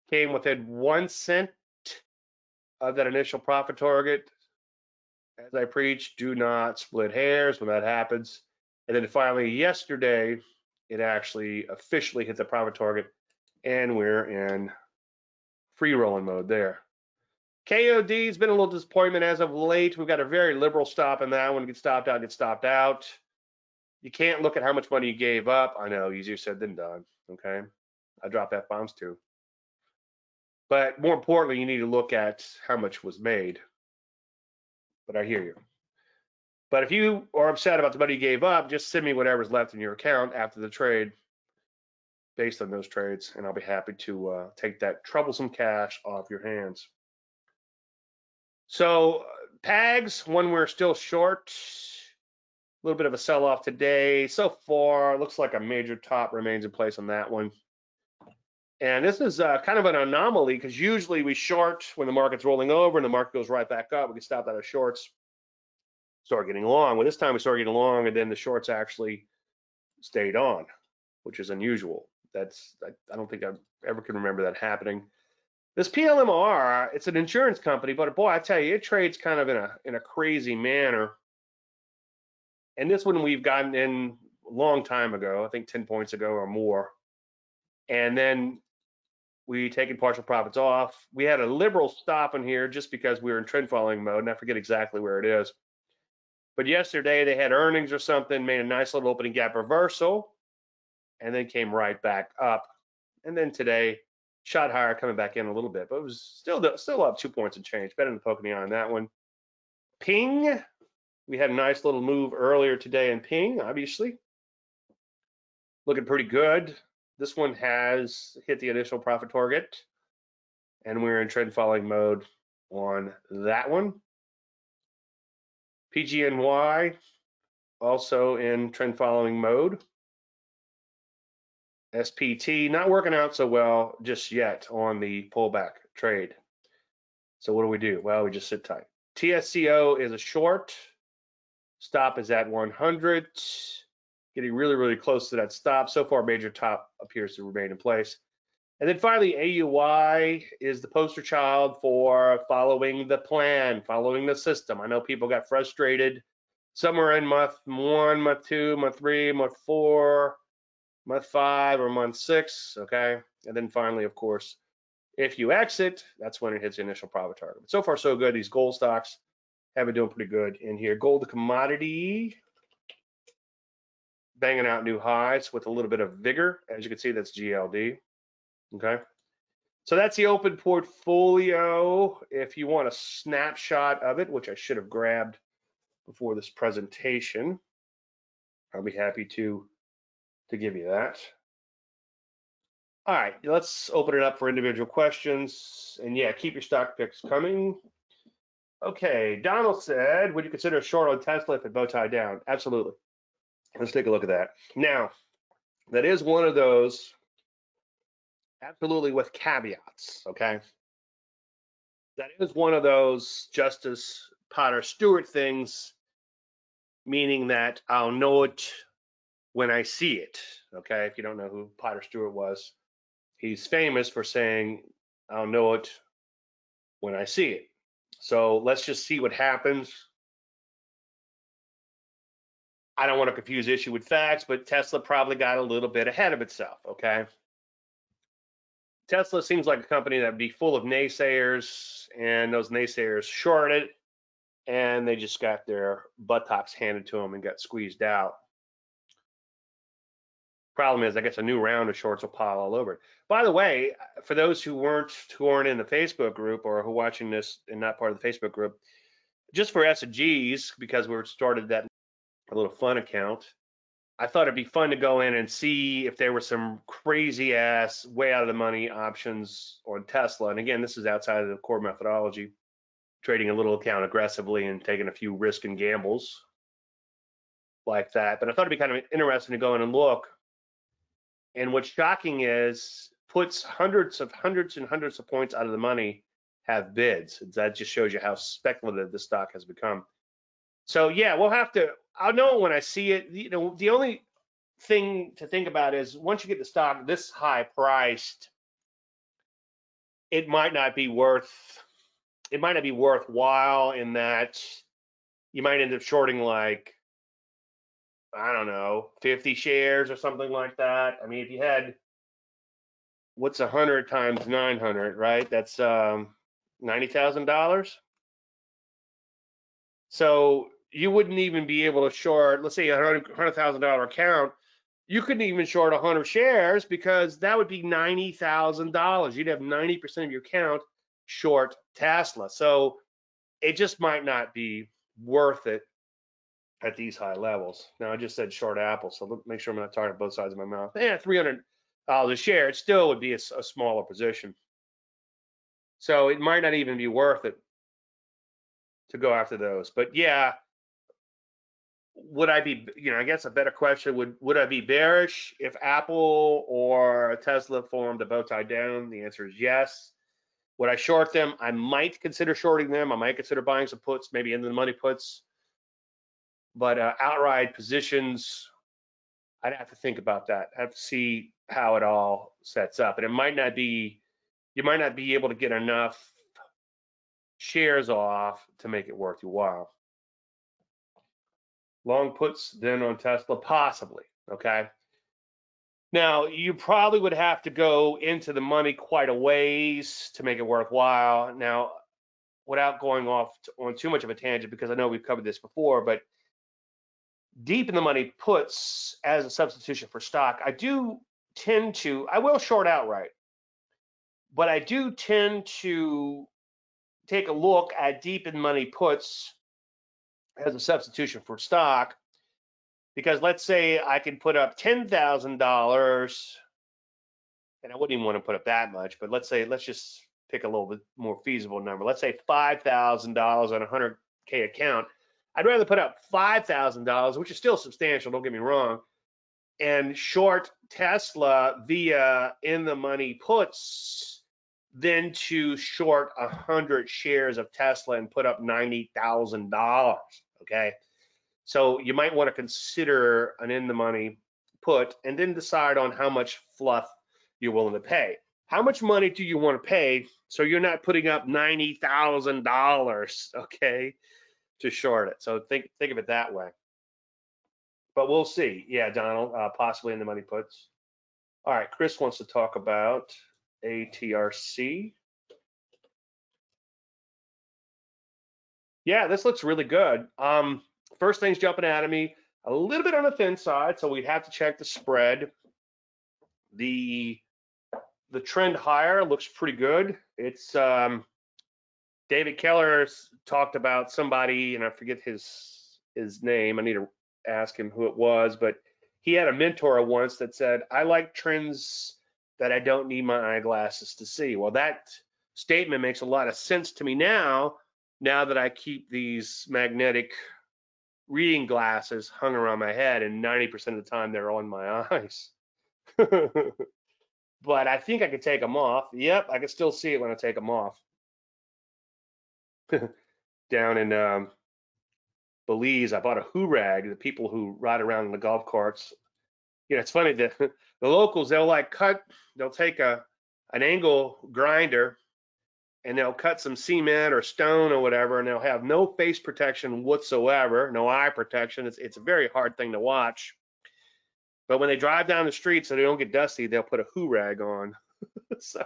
came within one cent of that initial profit target. As I preach, do not split hairs when that happens. And then finally, yesterday, it actually officially hit the profit target, and we're in free rolling mode there. KOD's been a little disappointment as of late. We've got a very liberal stop in that one. Get stopped out, get stopped out. You can't look at how much money you gave up. I know, easier said than done. Okay. I dropped F bombs too. But more importantly, you need to look at how much was made. but I hear you. But if you are upset about the money you gave up, just send me whatever's left in your account after the trade based on those trades, and I'll be happy to uh, take that troublesome cash off your hands. So PAGS, one we're still short, a little bit of a sell-off today. So far, looks like a major top remains in place on that one. And this is uh, kind of an anomaly because usually we short when the market's rolling over and the market goes right back up. We can stop that as shorts, start getting long. Well, this time we started getting long and then the shorts actually stayed on, which is unusual. That's I, I don't think I ever can remember that happening. This PLMR, it's an insurance company, but boy, I tell you, it trades kind of in a in a crazy manner. And this one we've gotten in a long time ago, I think 10 points ago or more. And then we taken partial profits off. We had a liberal stop in here just because we were in trend following mode, and I forget exactly where it is. But yesterday they had earnings or something, made a nice little opening gap reversal, and then came right back up. And then today, shot higher, coming back in a little bit, but it was still still up two points and change. Better than poking on that one. Ping, we had a nice little move earlier today in Ping, obviously. Looking pretty good. This one has hit the initial profit target, and we're in trend following mode on that one. PGNY also in trend following mode. SPT not working out so well just yet on the pullback trade. So what do we do? Well, we just sit tight. TSCO is a short. Stop is at 100. Getting really, really close to that stop. So far, major top appears to remain in place. And then finally, AUY is the poster child for following the plan, following the system. I know people got frustrated somewhere in month one, month two, month three, month four, month five or month six, okay? And then finally, of course, if you exit, that's when it hits the initial profit target. But so far, so good. These gold stocks have been doing pretty good in here. Gold commodity, banging out new highs with a little bit of vigor. As you can see, that's GLD, okay? So that's the open portfolio. If you want a snapshot of it, which I should have grabbed before this presentation, I'll be happy to to give you that. All right, let's open it up for individual questions. And yeah, keep your stock picks coming. Okay, Donald said, would you consider a short on Tesla if it bow tie down? Absolutely. Let's take a look at that. Now, that is one of those, absolutely with caveats, okay? That is one of those Justice Potter Stewart things, meaning that I'll know it when I see it. Okay, if you don't know who Potter Stewart was, he's famous for saying, I'll know it when I see it. So let's just see what happens. I don't want to confuse issue with facts, but Tesla probably got a little bit ahead of itself, okay? Tesla seems like a company that would be full of naysayers, and those naysayers shorted, and they just got their buttocks handed to them and got squeezed out. Problem is, I guess a new round of shorts will pile all over it. By the way, for those who weren't who aren't in the Facebook group or who are watching this and not part of the Facebook group, just for S and Gs, because we started that a little fun account, I thought it'd be fun to go in and see if there were some crazy ass, way out of the money options on Tesla. And again, this is outside of the core methodology, trading a little account aggressively and taking a few risk and gambles like that. But I thought it'd be kind of interesting to go in and look and what's shocking is puts hundreds of hundreds and hundreds of points out of the money have bids. That just shows you how speculative the stock has become. So yeah, we'll have to. I'll know when I see it. You know, the only thing to think about is once you get the stock this high priced, it might not be worth. It might not be worthwhile in that you might end up shorting like I don't know, 50 shares or something like that. I mean, if you had what's 100 times 900, right? That's um, $90,000. So you wouldn't even be able to short, let's say a $100,000 account, you couldn't even short a 100 shares because that would be $90,000. You'd have 90% of your account short Tesla. So it just might not be worth it at these high levels. Now I just said short Apple, so make sure I'm not talking both sides of my mouth. Yeah, 300 dollars a share, it still would be a, a smaller position. So it might not even be worth it to go after those. But yeah, would I be, you know, I guess a better question would would I be bearish if Apple or Tesla formed a bow tie down? The answer is yes. Would I short them? I might consider shorting them. I might consider buying some puts, maybe in the money puts. But uh, outright positions, I'd have to think about that. I have to see how it all sets up. And it might not be, you might not be able to get enough shares off to make it worth your while. Long puts then on Tesla, possibly. Okay. Now, you probably would have to go into the money quite a ways to make it worthwhile. Now, without going off on too much of a tangent, because I know we've covered this before, but deep in the money puts as a substitution for stock, I do tend to, I will short outright, but I do tend to take a look at deep in money puts as a substitution for stock because let's say I can put up $10,000 and I wouldn't even want to put up that much, but let's say, let's just pick a little bit more feasible number. Let's say $5,000 on a 100K account. I'd rather put up $5,000, which is still substantial, don't get me wrong, and short Tesla via in the money puts than to short 100 shares of Tesla and put up $90,000. Okay. So you might want to consider an in the money put and then decide on how much fluff you're willing to pay. How much money do you want to pay so you're not putting up $90,000, okay, to short it. So think think of it that way. But we'll see. Yeah, Donald, uh, possibly in the money puts. All right, Chris wants to talk about ATRC. Yeah, this looks really good. Um, first thing's jumping out me a little bit on the thin side, so we'd have to check the spread. The the trend higher looks pretty good. It's um, David Keller talked about somebody, and I forget his his name. I need to ask him who it was, but he had a mentor once that said, "I like trends that I don't need my eyeglasses to see." Well, that statement makes a lot of sense to me now. Now that I keep these magnetic reading glasses hung around my head, and 90% of the time they're on my eyes. but I think I could take them off. Yep, I can still see it when I take them off. Down in um, Belize, I bought a Who Rag. The people who ride around in the golf carts. You know, it's funny that the locals they'll like cut. They'll take a an angle grinder and they'll cut some cement or stone or whatever, and they'll have no face protection whatsoever, no eye protection. It's it's a very hard thing to watch. But when they drive down the street so they don't get dusty, they'll put a Who Rag on. so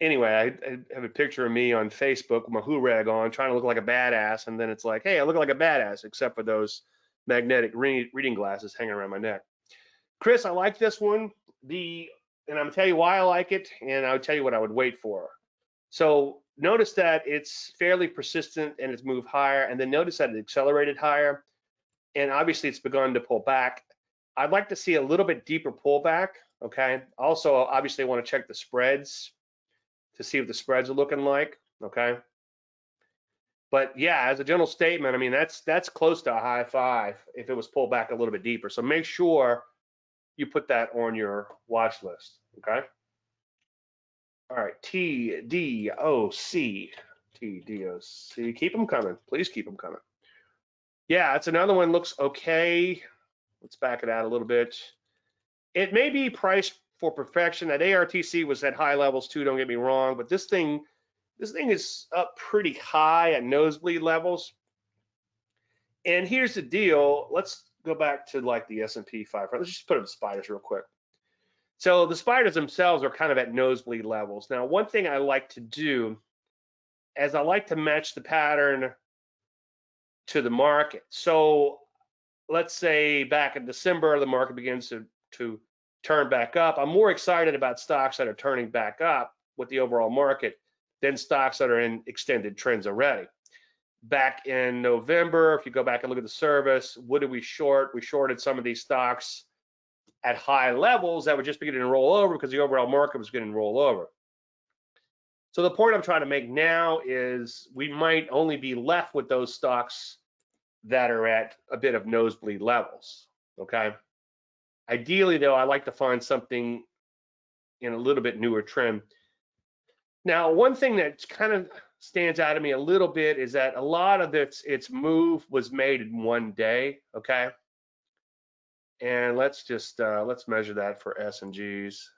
anyway, I, I, have a picture of me on Facebook with my Who Rag on, trying to look like a badass, and then it's like, hey, I look like a badass, except for those magnetic re reading glasses hanging around my neck. Chris, I like this one. The and I'm gonna tell you why I like it, and I'll tell you what I would wait for. So notice that it's fairly persistent and it's moved higher, and then notice that it accelerated higher, and obviously it's begun to pull back. I'd like to see a little bit deeper pullback. Okay. Also, obviously, I want to check the spreads to see what the spreads are looking like. Okay. But yeah, as a general statement, I mean that's that's close to a high five if it was pulled back a little bit deeper. So make sure you put that on your watch list. Okay. All right, T D O C T D O C. Keep them coming. Please keep them coming. Yeah, it's another one. Looks okay. Let's back it out a little bit. It may be priced for perfection. That ARTC was at high levels too. Don't get me wrong, but this thing, this thing is up pretty high at nosebleed levels. And here's the deal. Let's go back to like the S&P 500. Let's just put up spiders real quick. So the spiders themselves are kind of at nosebleed levels. Now, one thing I like to do is I like to match the pattern to the market. So let's say back in December, the market begins to, to turn back up. I'm more excited about stocks that are turning back up with the overall market than stocks that are in extended trends already. Back in November. If you go back and look at the service, what did we short? We shorted some of these stocks at high levels that were just beginning to roll over because the overall market was getting to roll over. So the point I'm trying to make now is we might only be left with those stocks that are at a bit of nosebleed levels, okay? Ideally though, I like to find something in a little bit newer trim. Now, one thing that's kind of stands out to me a little bit is that a lot of its its move was made in one day, okay? And let's just uh, let's measure that for S and Gs.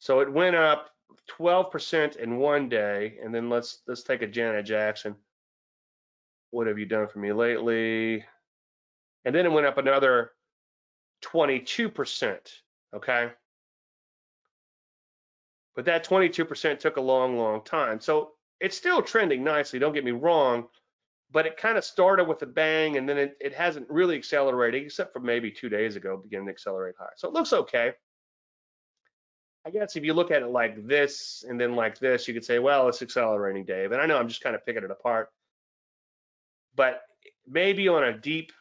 So it went up 12% in one day, and then let's let's take a Janet Jackson. What have you done for me lately? And then it went up another 22%. Okay. But that 22% took a long, long time. So it's still trending nicely, don't get me wrong, but it kind of started with a bang and then it, it hasn't really accelerated except for maybe two days ago beginning to accelerate higher. So it looks okay. I guess if you look at it like this and then like this, you could say, well, it's accelerating, Dave. And I know I'm just kind of picking it apart, but maybe on a deep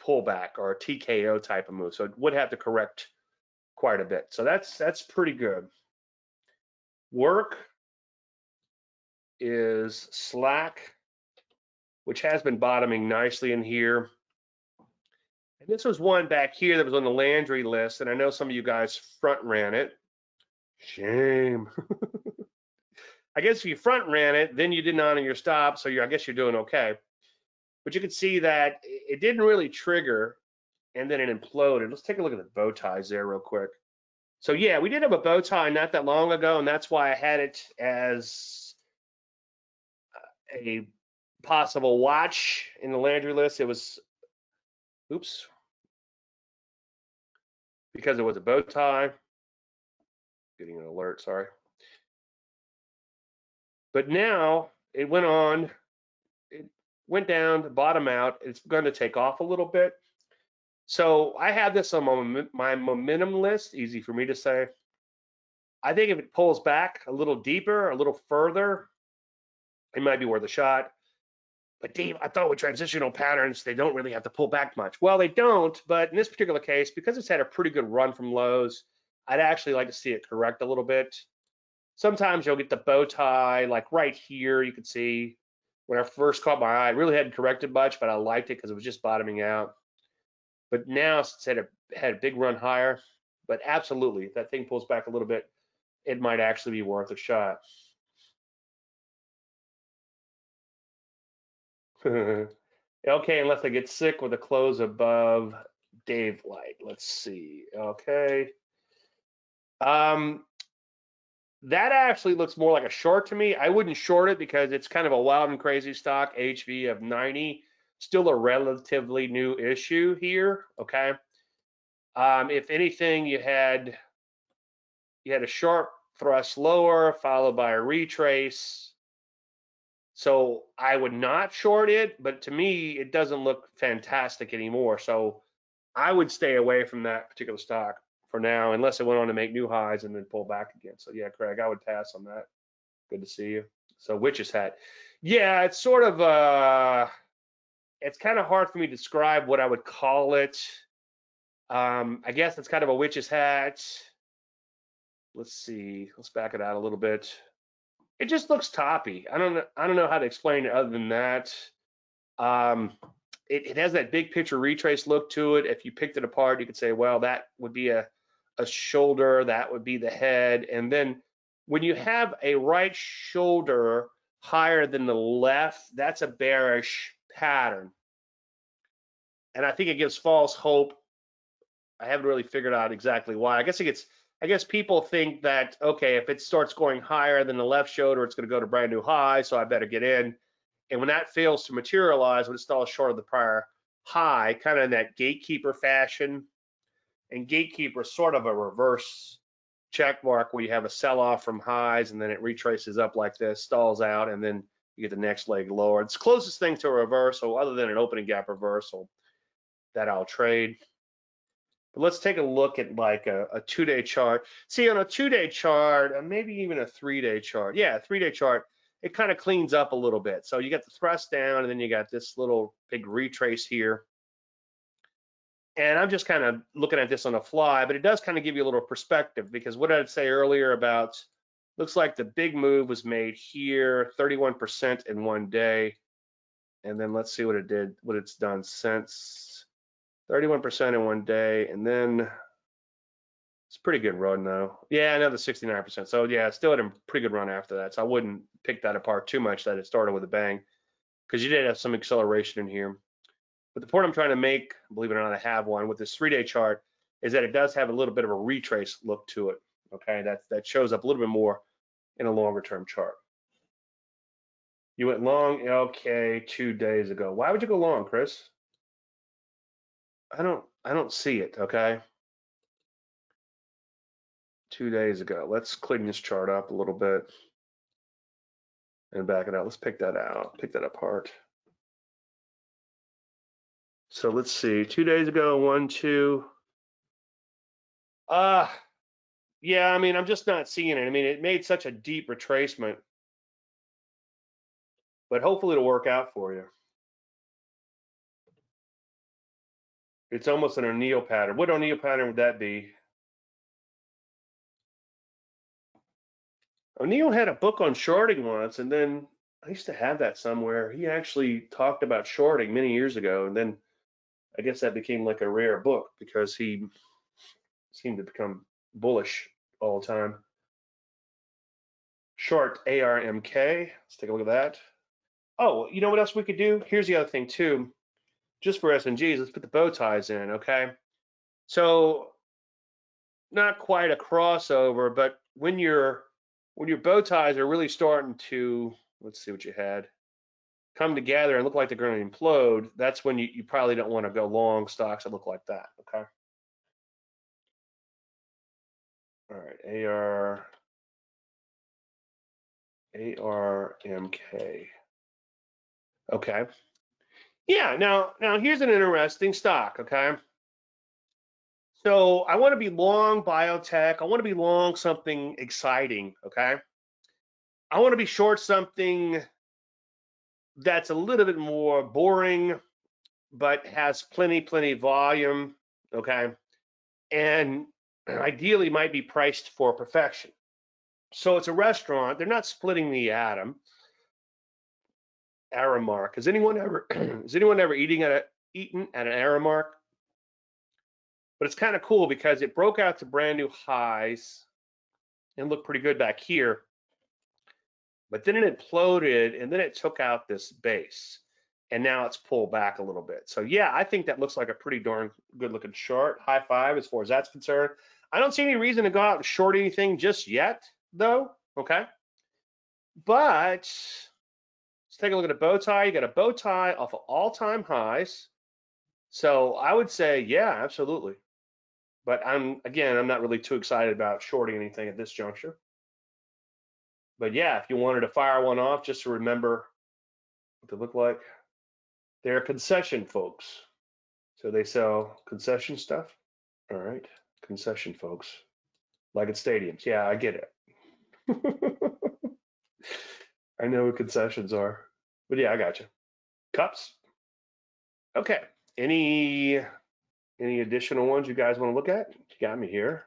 pullback or a TKO type of move. So it would have to correct quite a bit. So that's that's pretty good. Work is Slack, which has been bottoming nicely in here. And this was one back here that was on the Landry list, and I know some of you guys front ran it. Shame. I guess if you front ran it, then you didn't honor your stop, so I guess you're doing okay. But you can see that it didn't really trigger and then it imploded. Let's take a look at the bow ties there real quick. So yeah, we did have a bow tie not that long ago, and that's why I had it as a possible watch in the Landry list. It was, oops, because it was a bow tie. Getting an alert, sorry. But now it went on, it went down, bottom out. It's going to take off a little bit. So I have this on my, momentum list, easy for me to say. I think if it pulls back a little deeper, a little further, it might be worth a shot. But Dave, I thought with transitional patterns, they don't really have to pull back much. Well, they don't, but in this particular case, because it's had a pretty good run from lows, I'd actually like to see it correct a little bit. Sometimes you'll get the bow tie, like right here, you can see when I first caught my eye, it really hadn't corrected much, but I liked it because it was just bottoming out. But now since it had a, had a big run higher, but absolutely, if that thing pulls back a little bit, it might actually be worth a shot. okay, unless I get sick with a close above Dave Light. Let's see. Okay. Um, that actually looks more like a short to me. I wouldn't short it because it's kind of a wild and crazy stock, HV of 90 still a relatively new issue here. Okay. Um, if anything, you had you had a sharp thrust lower followed by a retrace. So I would not short it, but to me, it doesn't look fantastic anymore. So I would stay away from that particular stock for now, unless it went on to make new highs and then pull back again. So yeah, Craig, I would pass on that. Good to see you. So witch's hat. Yeah, it's sort of uh it's kind of hard for me to describe what I would call it. Um, I guess it's kind of a witch's hat. Let's see. Let's back it out a little bit. It just looks toppy. I don't know. I don't know how to explain it other than that. Um, it, it has that big picture retrace look to it. If you picked it apart, you could say, well, that would be a a shoulder, that would be the head, and then when you have a right shoulder higher than the left, that's a bearish pattern. And I think it gives false hope. I haven't really figured out exactly why. I guess it gets I guess people think that okay, if it starts going higher than the left shoulder, it's going to go to brand new high, so I better get in. And when that fails to materialize, when it falls short of the prior high, kind of in that gatekeeper fashion, and gatekeeper is sort of a reverse check mark where you have a sell off from highs and then it retraces up like this, stalls out, and then you get the next leg lower. It's closest thing to a reversal other than an opening gap reversal that I'll trade. But let's take a look at like a, a two-day chart. See on a two-day chart, uh, maybe even a three-day chart. Yeah, three-day chart. it kind of cleans up a little bit. So you got the thrust down and then you got this little big retrace here. And I'm just kind of looking at this on the fly, but it does kind of give you a little perspective because what I'd say earlier about looks like the big move was made here, 31% in one day. And then let's see what it did, what it's done since 31% in one day. And then it's a pretty good run though. Yeah, another 69%. So yeah, still had a pretty good run after that. So I wouldn't pick that apart too much that it started with a bang because you did have some acceleration in here. But the point I'm trying to make, believe it or not, I have one with this three-day chart, is that it does have a little bit of a retrace look to it. Okay, that that shows up a little bit more in a longer term chart. You went long, okay, two days ago. Why would you go long, Chris? I don't I don't see it, okay? Two days ago. Let's clean this chart up a little bit and back it out. Let's pick that out, pick that apart. So let's see, two days ago, one, two. Uh, yeah, I mean, I'm just not seeing it. I mean, it made such a deep retracement, but hopefully it'll work out for you. It's almost an O'Neil pattern. What O'Neil pattern would that be? Oh, O'Neil had a book on shorting once, and then I used to have that somewhere. He actually talked about shorting many years ago, and then I guess that became like a rare book because he seemed to become bullish all the time. Short ARMK. Let's take a look at that. Oh, you know what else we could do? Here's the other thing too. Just for SNGs, let's put the bow ties in, okay? So not quite a crossover, but when your when your bow ties are really starting to, let's see what you had come together and look like they're going to implode, that's when you, you probably don't want to go long stocks that look like that, okay? All right, AR, ARMK. Okay. Yeah, now, now here's an interesting stock, okay? So I want to be long biotech. I want to be long something exciting, okay? I want to be short something that's a little bit more boring, but has plenty, plenty volume, okay? And ideally might be priced for perfection. So it's a restaurant. They're not splitting the atom. Aramark. Has anyone ever is anyone ever eating at a eaten at an Aramark? But it's kind of cool because it broke out to brand new highs and looked pretty good back here but then it imploded and then it took out this base and now it's pulled back a little bit. So yeah, I think that looks like a pretty darn good looking short. High five as far as that's concerned. I don't see any reason to go out and short anything just yet though, okay? But let's take a look at a bow tie. You got a bow tie off of all-time highs. So I would say, yeah, absolutely. But I'm again, I'm not really too excited about shorting anything at this juncture but yeah, if you wanted to fire one off, just to remember what they look like. They're concession folks. So they sell concession stuff. All right, concession folks. Like at stadiums. Yeah, I get it. I know what concessions are. But yeah, I got you. Cups. Okay. Any any additional ones you guys want to look at? You got me here.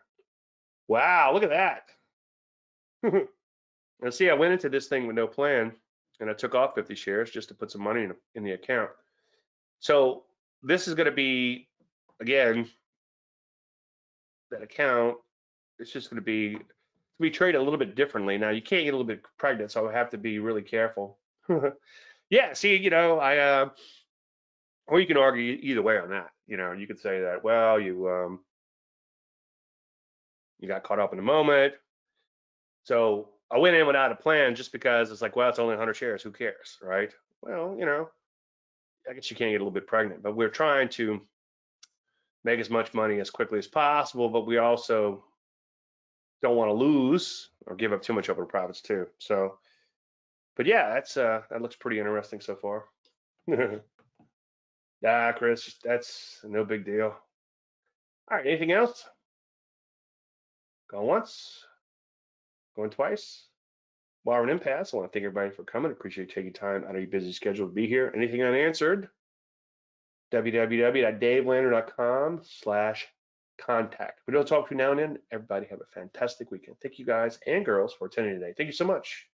Wow, look at that. And see, I went into this thing with no plan and I took off 50 shares just to put some money in, in the account. So this is going to be, again, that account, it's just going to be, to be traded a little bit differently. Now you can't get a little bit pregnant, so I have to be really careful. yeah, see, you know, I, uh, or you can argue either way on that. You know, you could say that, well, you, um, you got caught up in the moment. So I went in without a plan just because it's like, well, it's only 100 shares. Who cares, right? Well, you know, I guess you can't get a little bit pregnant, but we're trying to make as much money as quickly as possible, but we also don't want to lose or give up too much over profits too. So, but yeah, that's uh, that looks pretty interesting so far. yeah, Chris, that's no big deal. All right, anything else? Go once. Going twice? While we're in impasse, I want to thank everybody for coming. Appreciate taking time out of your busy schedule to be here. Anything unanswered? www.davelandry.com slash contact. We don't talk to you now and then, everybody have a fantastic weekend. Thank you guys and girls for attending today. Thank you so much.